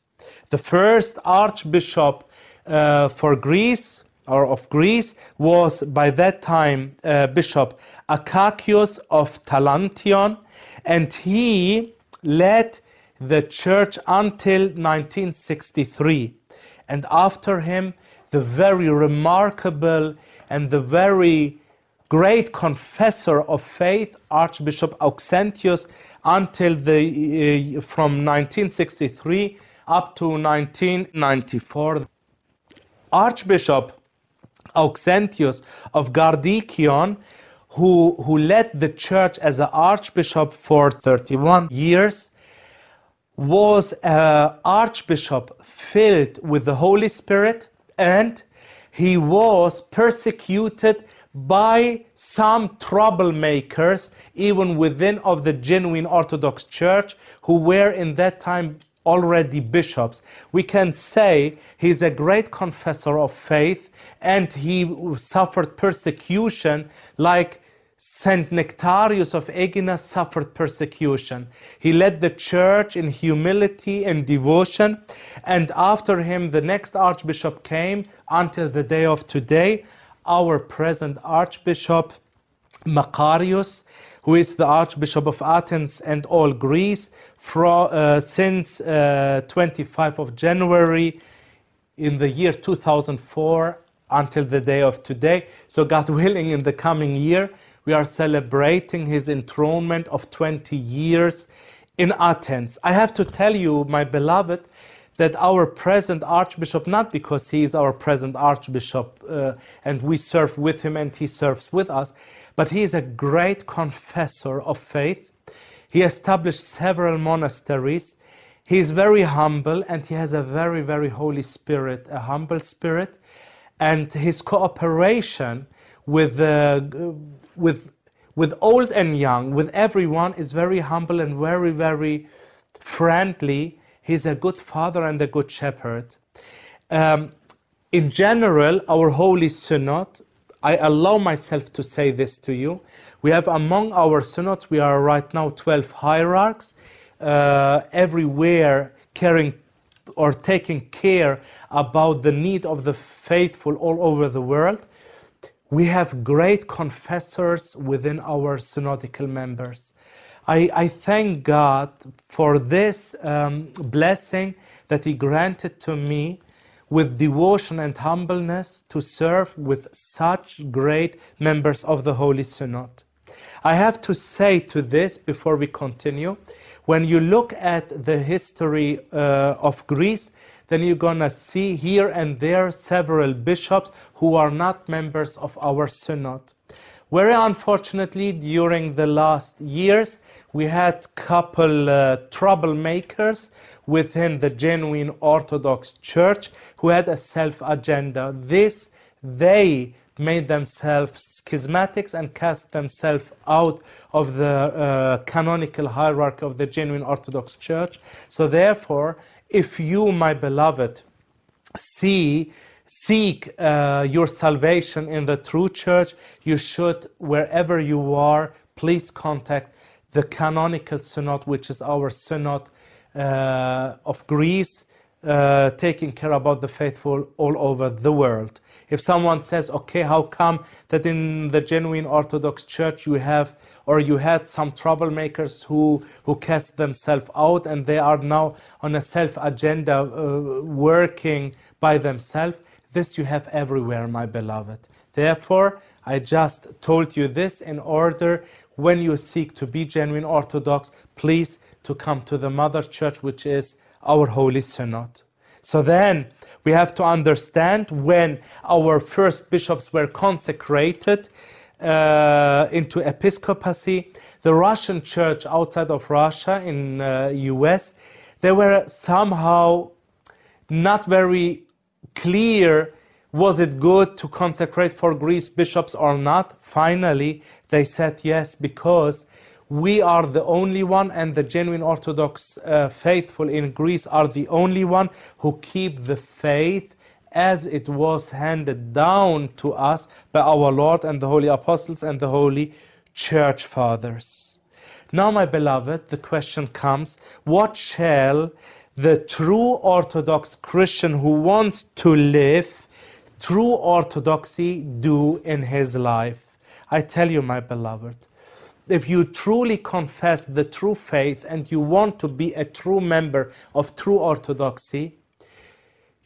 The first archbishop uh, for Greece or of Greece was by that time uh, Bishop Akakios of Talantion, and he led the church until 1963. And after him, the very remarkable and the very great confessor of faith, Archbishop Auxentius, until the uh, from 1963 up to 1994. Archbishop Auxentius of Gardikion, who, who led the church as an archbishop for 31 years, was an archbishop filled with the Holy Spirit and he was persecuted by some troublemakers even within of the genuine orthodox church who were in that time already bishops. We can say he's a great confessor of faith and he suffered persecution like Saint Nectarius of Aegina suffered persecution. He led the church in humility and devotion, and after him, the next archbishop came until the day of today, our present archbishop, Macarius, who is the Archbishop of Athens and all Greece from, uh, since uh, 25 of January in the year 2004 until the day of today. So God willing, in the coming year, we are celebrating his enthronement of 20 years in Athens. I have to tell you, my beloved, that our present archbishop, not because he is our present archbishop uh, and we serve with him and he serves with us, but he is a great confessor of faith. He established several monasteries. He is very humble and he has a very, very Holy Spirit, a humble spirit. And his cooperation with, uh, with, with old and young, with everyone, is very humble and very, very friendly He's a good father and a good shepherd. Um, in general, our Holy Synod, I allow myself to say this to you. We have among our synods, we are right now 12 hierarchs, uh, everywhere caring or taking care about the need of the faithful all over the world, we have great confessors within our synodical members. I, I thank God for this um, blessing that He granted to me with devotion and humbleness to serve with such great members of the Holy Synod. I have to say to this before we continue when you look at the history uh, of Greece, then you're going to see here and there several bishops who are not members of our synod. Very unfortunately, during the last years, we had a couple uh, troublemakers within the genuine Orthodox Church who had a self agenda. This they made themselves schismatics and cast themselves out of the uh, canonical hierarchy of the genuine Orthodox Church. So therefore, if you, my beloved, see seek uh, your salvation in the true church, you should, wherever you are, please contact the canonical synod, which is our synod uh, of Greece, uh, taking care about the faithful all over the world. If someone says, okay, how come that in the genuine Orthodox Church you have or you had some troublemakers who, who cast themselves out and they are now on a self agenda uh, working by themselves, this you have everywhere, my beloved. Therefore, I just told you this in order when you seek to be genuine Orthodox, please to come to the Mother Church, which is our Holy Synod. So then, we have to understand when our first bishops were consecrated uh, into episcopacy, the Russian church outside of Russia in uh, US, they were somehow not very clear was it good to consecrate for Greece bishops or not? Finally, they said yes because we are the only one and the genuine Orthodox uh, faithful in Greece are the only one who keep the faith as it was handed down to us by our Lord and the holy apostles and the holy church fathers. Now, my beloved, the question comes what shall the true Orthodox Christian who wants to live true Orthodoxy do in his life? I tell you, my beloved, if you truly confess the true faith and you want to be a true member of true orthodoxy,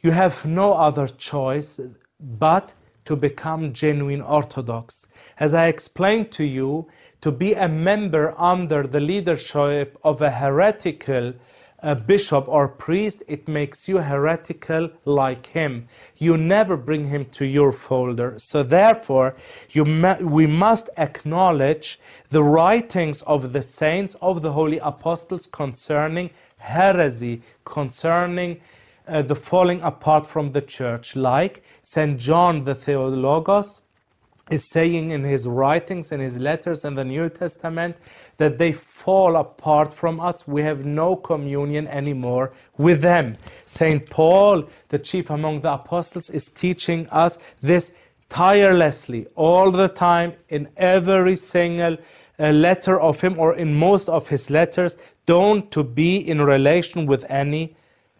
you have no other choice but to become genuine orthodox. As I explained to you, to be a member under the leadership of a heretical a bishop or priest, it makes you heretical like him. You never bring him to your folder. So therefore, you we must acknowledge the writings of the saints, of the holy apostles concerning heresy, concerning uh, the falling apart from the church, like St. John the Theologos, is saying in his writings and his letters in the New Testament that they fall apart from us. We have no communion anymore with them. St. Paul, the chief among the apostles, is teaching us this tirelessly all the time in every single uh, letter of him or in most of his letters. Don't to be in relation with any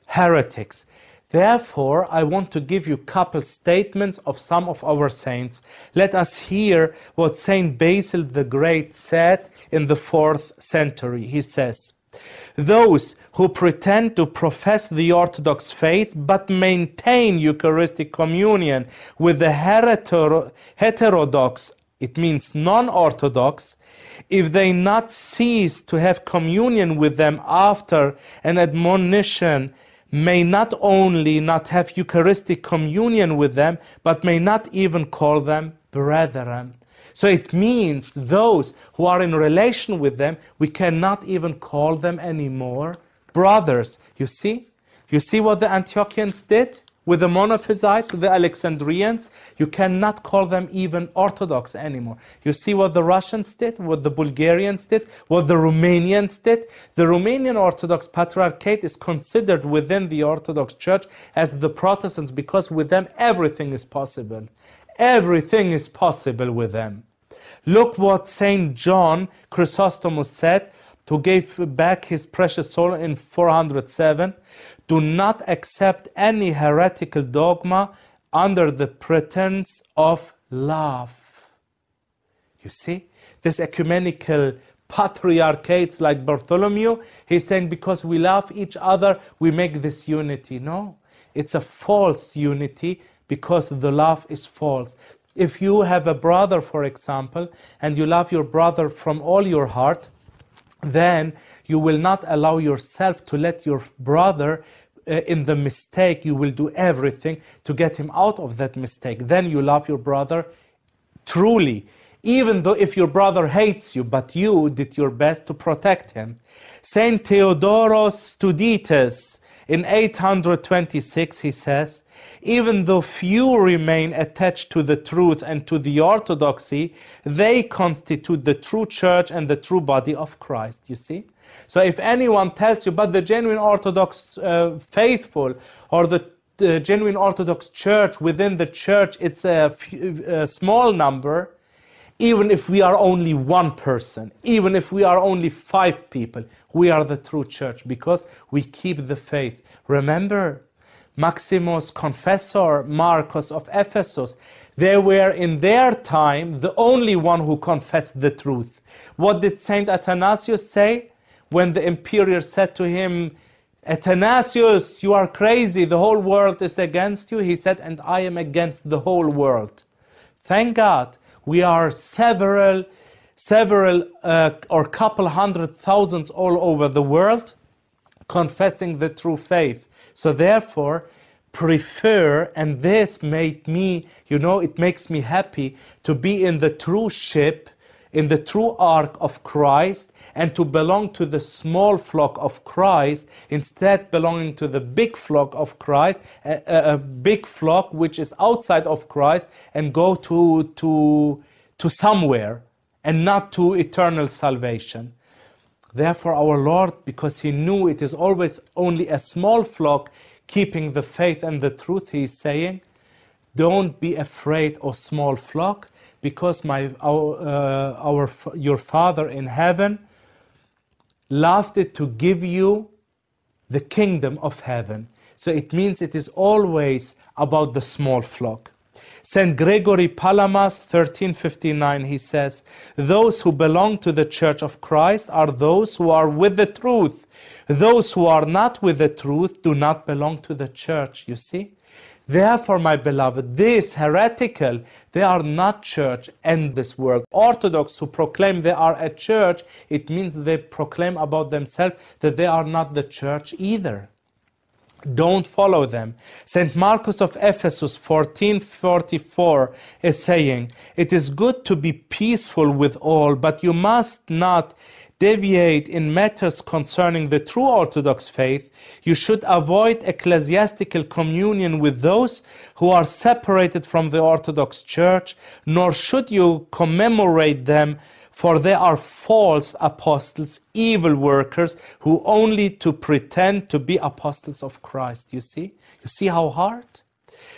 heretics. Therefore, I want to give you couple statements of some of our saints. Let us hear what Saint Basil the Great said in the 4th century. He says, those who pretend to profess the Orthodox faith but maintain Eucharistic communion with the heterodox, it means non Orthodox, if they not cease to have communion with them after an admonition may not only not have Eucharistic communion with them, but may not even call them brethren. So it means those who are in relation with them, we cannot even call them anymore brothers. You see? You see what the Antiochians did? With the Monophysites, the Alexandrians, you cannot call them even Orthodox anymore. You see what the Russians did, what the Bulgarians did, what the Romanians did. The Romanian Orthodox Patriarchate is considered within the Orthodox Church as the Protestants because with them everything is possible. Everything is possible with them. Look what St. John Chrysostomus said who gave back his precious soul in 407, do not accept any heretical dogma under the pretense of love. You see, this ecumenical patriarchates like Bartholomew, he's saying because we love each other, we make this unity. No, it's a false unity because the love is false. If you have a brother, for example, and you love your brother from all your heart, then you will not allow yourself to let your brother uh, in the mistake. You will do everything to get him out of that mistake. Then you love your brother truly even though if your brother hates you, but you did your best to protect him. Saint Theodoros Studitus, in 826, he says, even though few remain attached to the truth and to the orthodoxy, they constitute the true church and the true body of Christ. You see? So if anyone tells you, but the genuine Orthodox uh, faithful or the the genuine Orthodox church within the church, it's a small number even if we are only one person, even if we are only five people, we are the true church because we keep the faith. Remember, Maximus Confessor, Marcus of Ephesus, they were in their time the only one who confessed the truth. What did Saint Athanasius say when the emperor said to him, Athanasius, you are crazy, the whole world is against you? He said, And I am against the whole world. Thank God we are several, several uh, or couple hundred thousands all over the world confessing the true faith. So therefore, prefer, and this made me, you know, it makes me happy to be in the true ship in the true ark of Christ and to belong to the small flock of Christ instead belonging to the big flock of Christ, a, a, big flock which is outside of Christ and go to, to, to somewhere and not to eternal salvation. Therefore, our Lord, because He knew it is always only a small flock keeping the faith and the truth, He is saying, Don't be afraid, O small flock, because my our, uh, our your father in heaven loved it to give you the kingdom of heaven so it means it is always about the small flock St. Gregory Palamas, 1359, he says, Those who belong to the Church of Christ are those who are with the truth. Those who are not with the truth do not belong to the Church. You see? Therefore, my beloved, this heretical, they are not church in this world. Orthodox who proclaim they are a church, it means they proclaim about themselves that they are not the church either. Don't follow them. St. Marcus of Ephesus 1444 is saying, It is good to be peaceful with all, but you must not deviate in matters concerning the true Orthodox faith, you should avoid ecclesiastical communion with those who are separated from the Orthodox Church, nor should you commemorate them, for they are false apostles, evil workers, who only to pretend to be apostles of Christ. You see? You see how hard?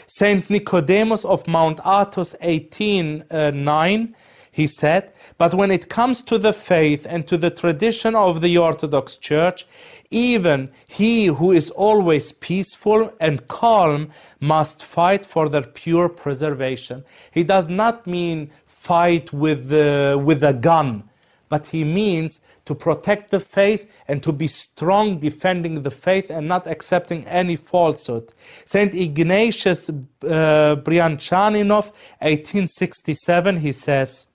Saint Nicodemus of Mount Athos, 18 uh, 9, he said, but when it comes to the faith and to the tradition of the Orthodox Church, even he who is always peaceful and calm must fight for their pure preservation. He does not mean fight with, uh, with a gun, but he means to protect the faith and to be strong defending the faith and not accepting any falsehood. Saint Ignatius uh, Bryanchaninov, 1867, he says,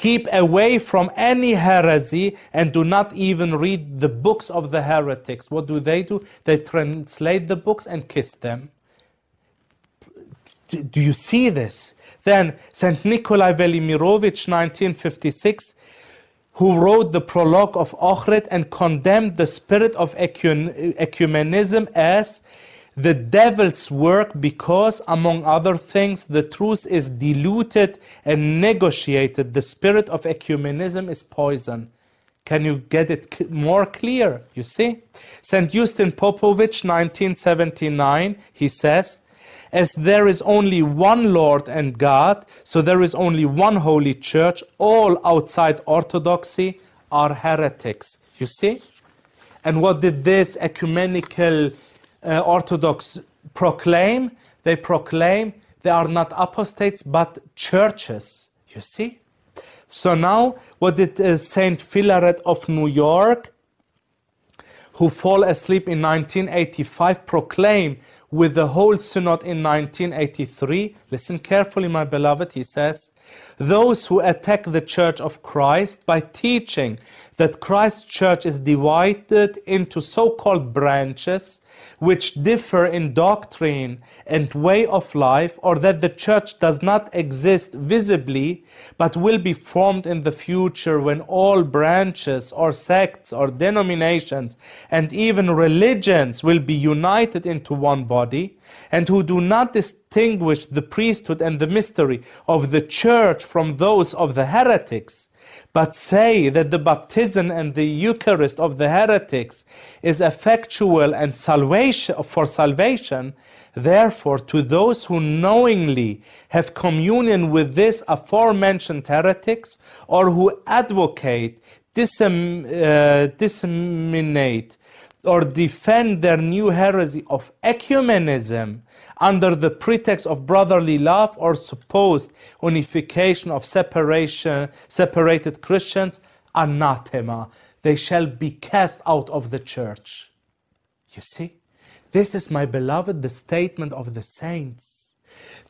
Keep away from any heresy and do not even read the books of the heretics. What do they do? They translate the books and kiss them. Do you see this? Then St. Nikolai Velimirovich, 1956, who wrote the prologue of Ohrid and condemned the spirit of ecumenism as the devil's work because, among other things, the truth is diluted and negotiated. The spirit of ecumenism is poison. Can you get it more clear? You see? St. Justin Popovich, 1979, he says, as there is only one Lord and God, so there is only one holy church, all outside orthodoxy are heretics. You see? And what did this ecumenical uh, Orthodox proclaim? They proclaim they are not apostates but churches. You see? So now, what did uh, Saint Philaret of New York, who fall asleep in 1985, proclaim with the whole synod in 1983? Listen carefully, my beloved. He says, those who attack the church of Christ by teaching that Christ's church is divided into so called branches which differ in doctrine and way of life, or that the church does not exist visibly but will be formed in the future when all branches or sects or denominations and even religions will be united into one body, and who do not distinguish the priesthood and the mystery of the church from those of the heretics, but say that the baptism and the Eucharist of the heretics is effectual and salvation for salvation, therefore to those who knowingly have communion with these aforementioned heretics or who advocate, uh, disseminate, or defend their new heresy of ecumenism under the pretext of brotherly love or supposed unification of separation, separated Christians, anathema. They shall be cast out of the church. You see? This is, my beloved, the statement of the saints.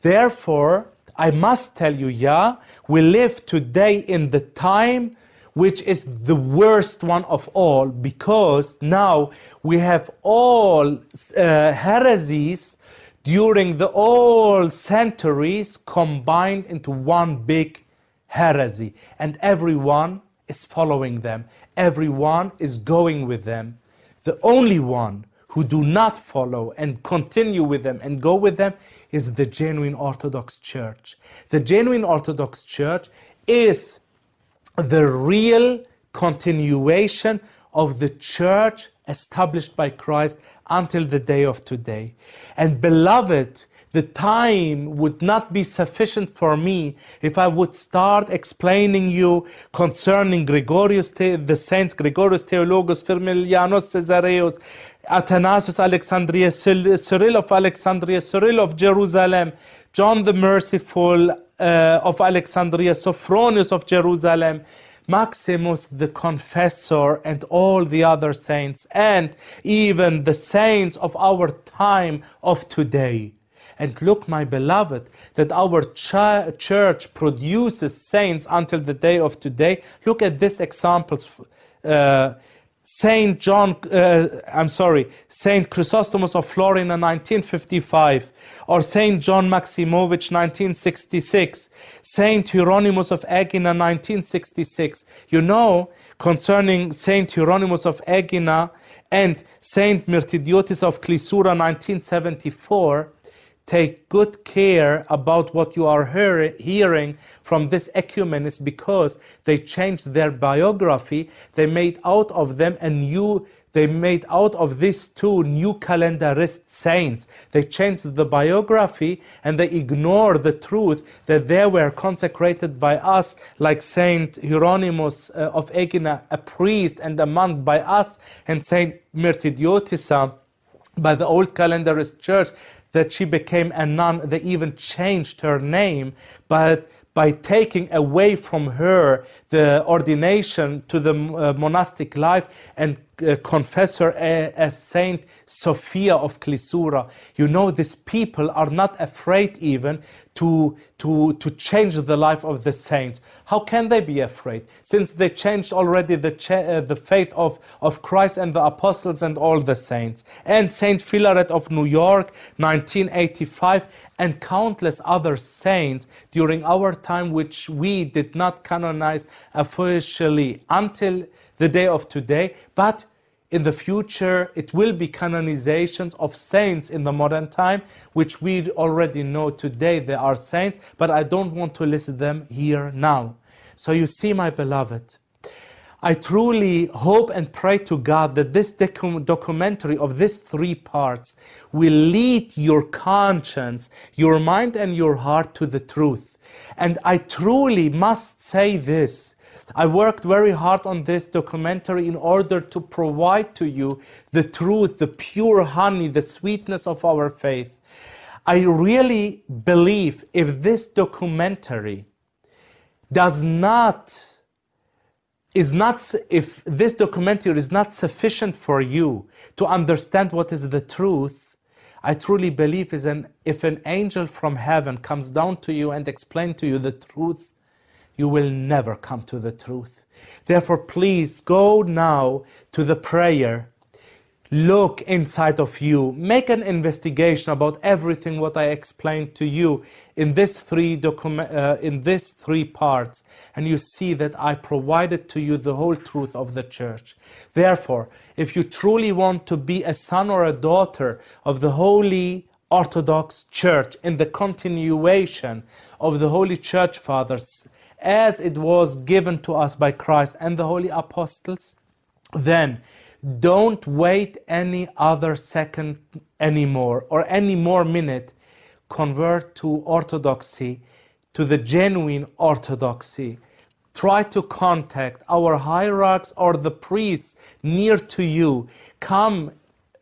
Therefore, I must tell you, yeah, we live today in the time which is the worst one of all because now we have all uh, heresies during the old centuries combined into one big heresy. And everyone is following them. Everyone is going with them. The only one who do not follow and continue with them and go with them is the genuine orthodox church. The genuine orthodox church is the real continuation of the church established by Christ until the day of today. And beloved, the time would not be sufficient for me if I would start explaining you concerning Gregorius, the saints Gregorius Theologus, Firmilianus Caesareus, Athanasius Alexandria, Cyril of Alexandria, Cyril of Jerusalem, John the Merciful of Alexandria, Sophronius of Jerusalem, Maximus the Confessor, and all the other saints, and even the saints of our time of today. And look, my beloved, that our ch- church produces saints until the day of today. Look at these examples. Uh, Saint John, uh, I'm sorry, Saint Chrysostomus of Florina, 1955, or Saint John Maximovich, 1966, Saint Hieronymus of Egina, 1966. You know, concerning Saint Hieronymus of Egina and Saint Myrtidiotis of Clysura, 1974, take good care about what you are hear- hearing from this ecumenists because they changed their biography. They made out of them a new, they made out of these two new calendarist saints. They changed the biography and they ignored the truth that they were consecrated by us, like Saint Hieronymus uh, of Egina, a priest and a monk by us, and Saint Myrtidiotisa by the old calendarist church that she became a nun. They even changed her name, but by taking away from her the ordination to the uh, monastic life and confess her as Saint Sophia of Clysura. You know, these people are not afraid even to, to, to change the life of the saints. How can they be afraid? Since they changed already the, cha- uh, the faith of, of Christ and the apostles and all the saints. And Saint Philaret of New York, 1985, and countless other saints during our time, which we did not canonize officially until the day of today, but in the future, it will be canonizations of saints in the modern time, which we already know today they are saints, but I don't want to list them here now. So you see, my beloved, I truly hope and pray to God that this docu- documentary of these three parts will lead your conscience, your mind, and your heart to the truth. And I truly must say this. I worked very hard on this documentary in order to provide to you the truth, the pure honey, the sweetness of our faith. I really believe if this documentary does not is not if this documentary is not sufficient for you to understand what is the truth i truly believe is an if an angel from heaven comes down to you and explain to you the truth you will never come to the truth. Therefore please go now to the prayer. Look inside of you. Make an investigation about everything what i explained to you in this three document uh, in this three parts and you see that i provided to you the whole truth of the church. Therefore if you truly want to be a son or a daughter of the holy orthodox church in the continuation of the holy church fathers as it was given to us by christ and the holy apostles then don't wait any other second anymore or any more minute. Convert to orthodoxy, to the genuine orthodoxy. Try to contact our hierarchs or the priests near to you. Come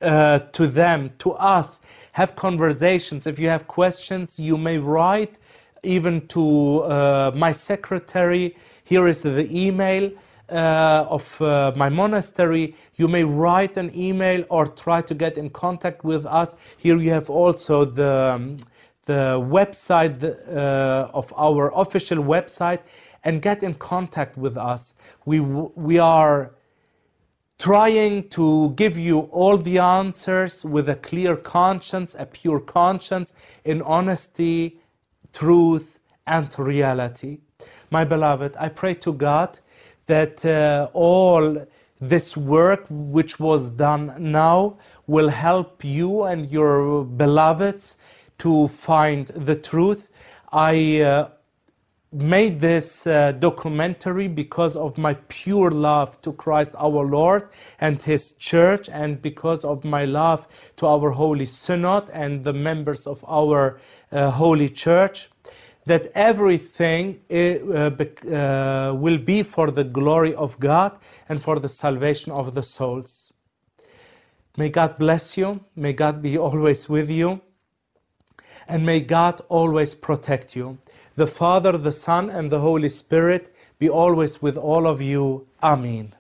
uh, to them, to us. Have conversations. If you have questions, you may write even to uh, my secretary. Here is the email uh, of uh, my monastery, you may write an email or try to get in contact with us. Here you have also the, um, the website uh, of our official website and get in contact with us. We, we are trying to give you all the answers with a clear conscience, a pure conscience, in honesty, truth, and reality. My beloved, I pray to God that uh, all this work which was done now will help you and your beloveds to find the truth. I uh, made this uh, documentary because of my pure love to Christ our Lord and His church, and because of my love to our Holy Synod and the members of our uh, Holy Church that everything uh, uh, will be for the glory of God and for the salvation of the souls. May God bless you. May God be always with you. And may God always protect you. The Father, the Son, and the Holy Spirit be always with all of you. Amen.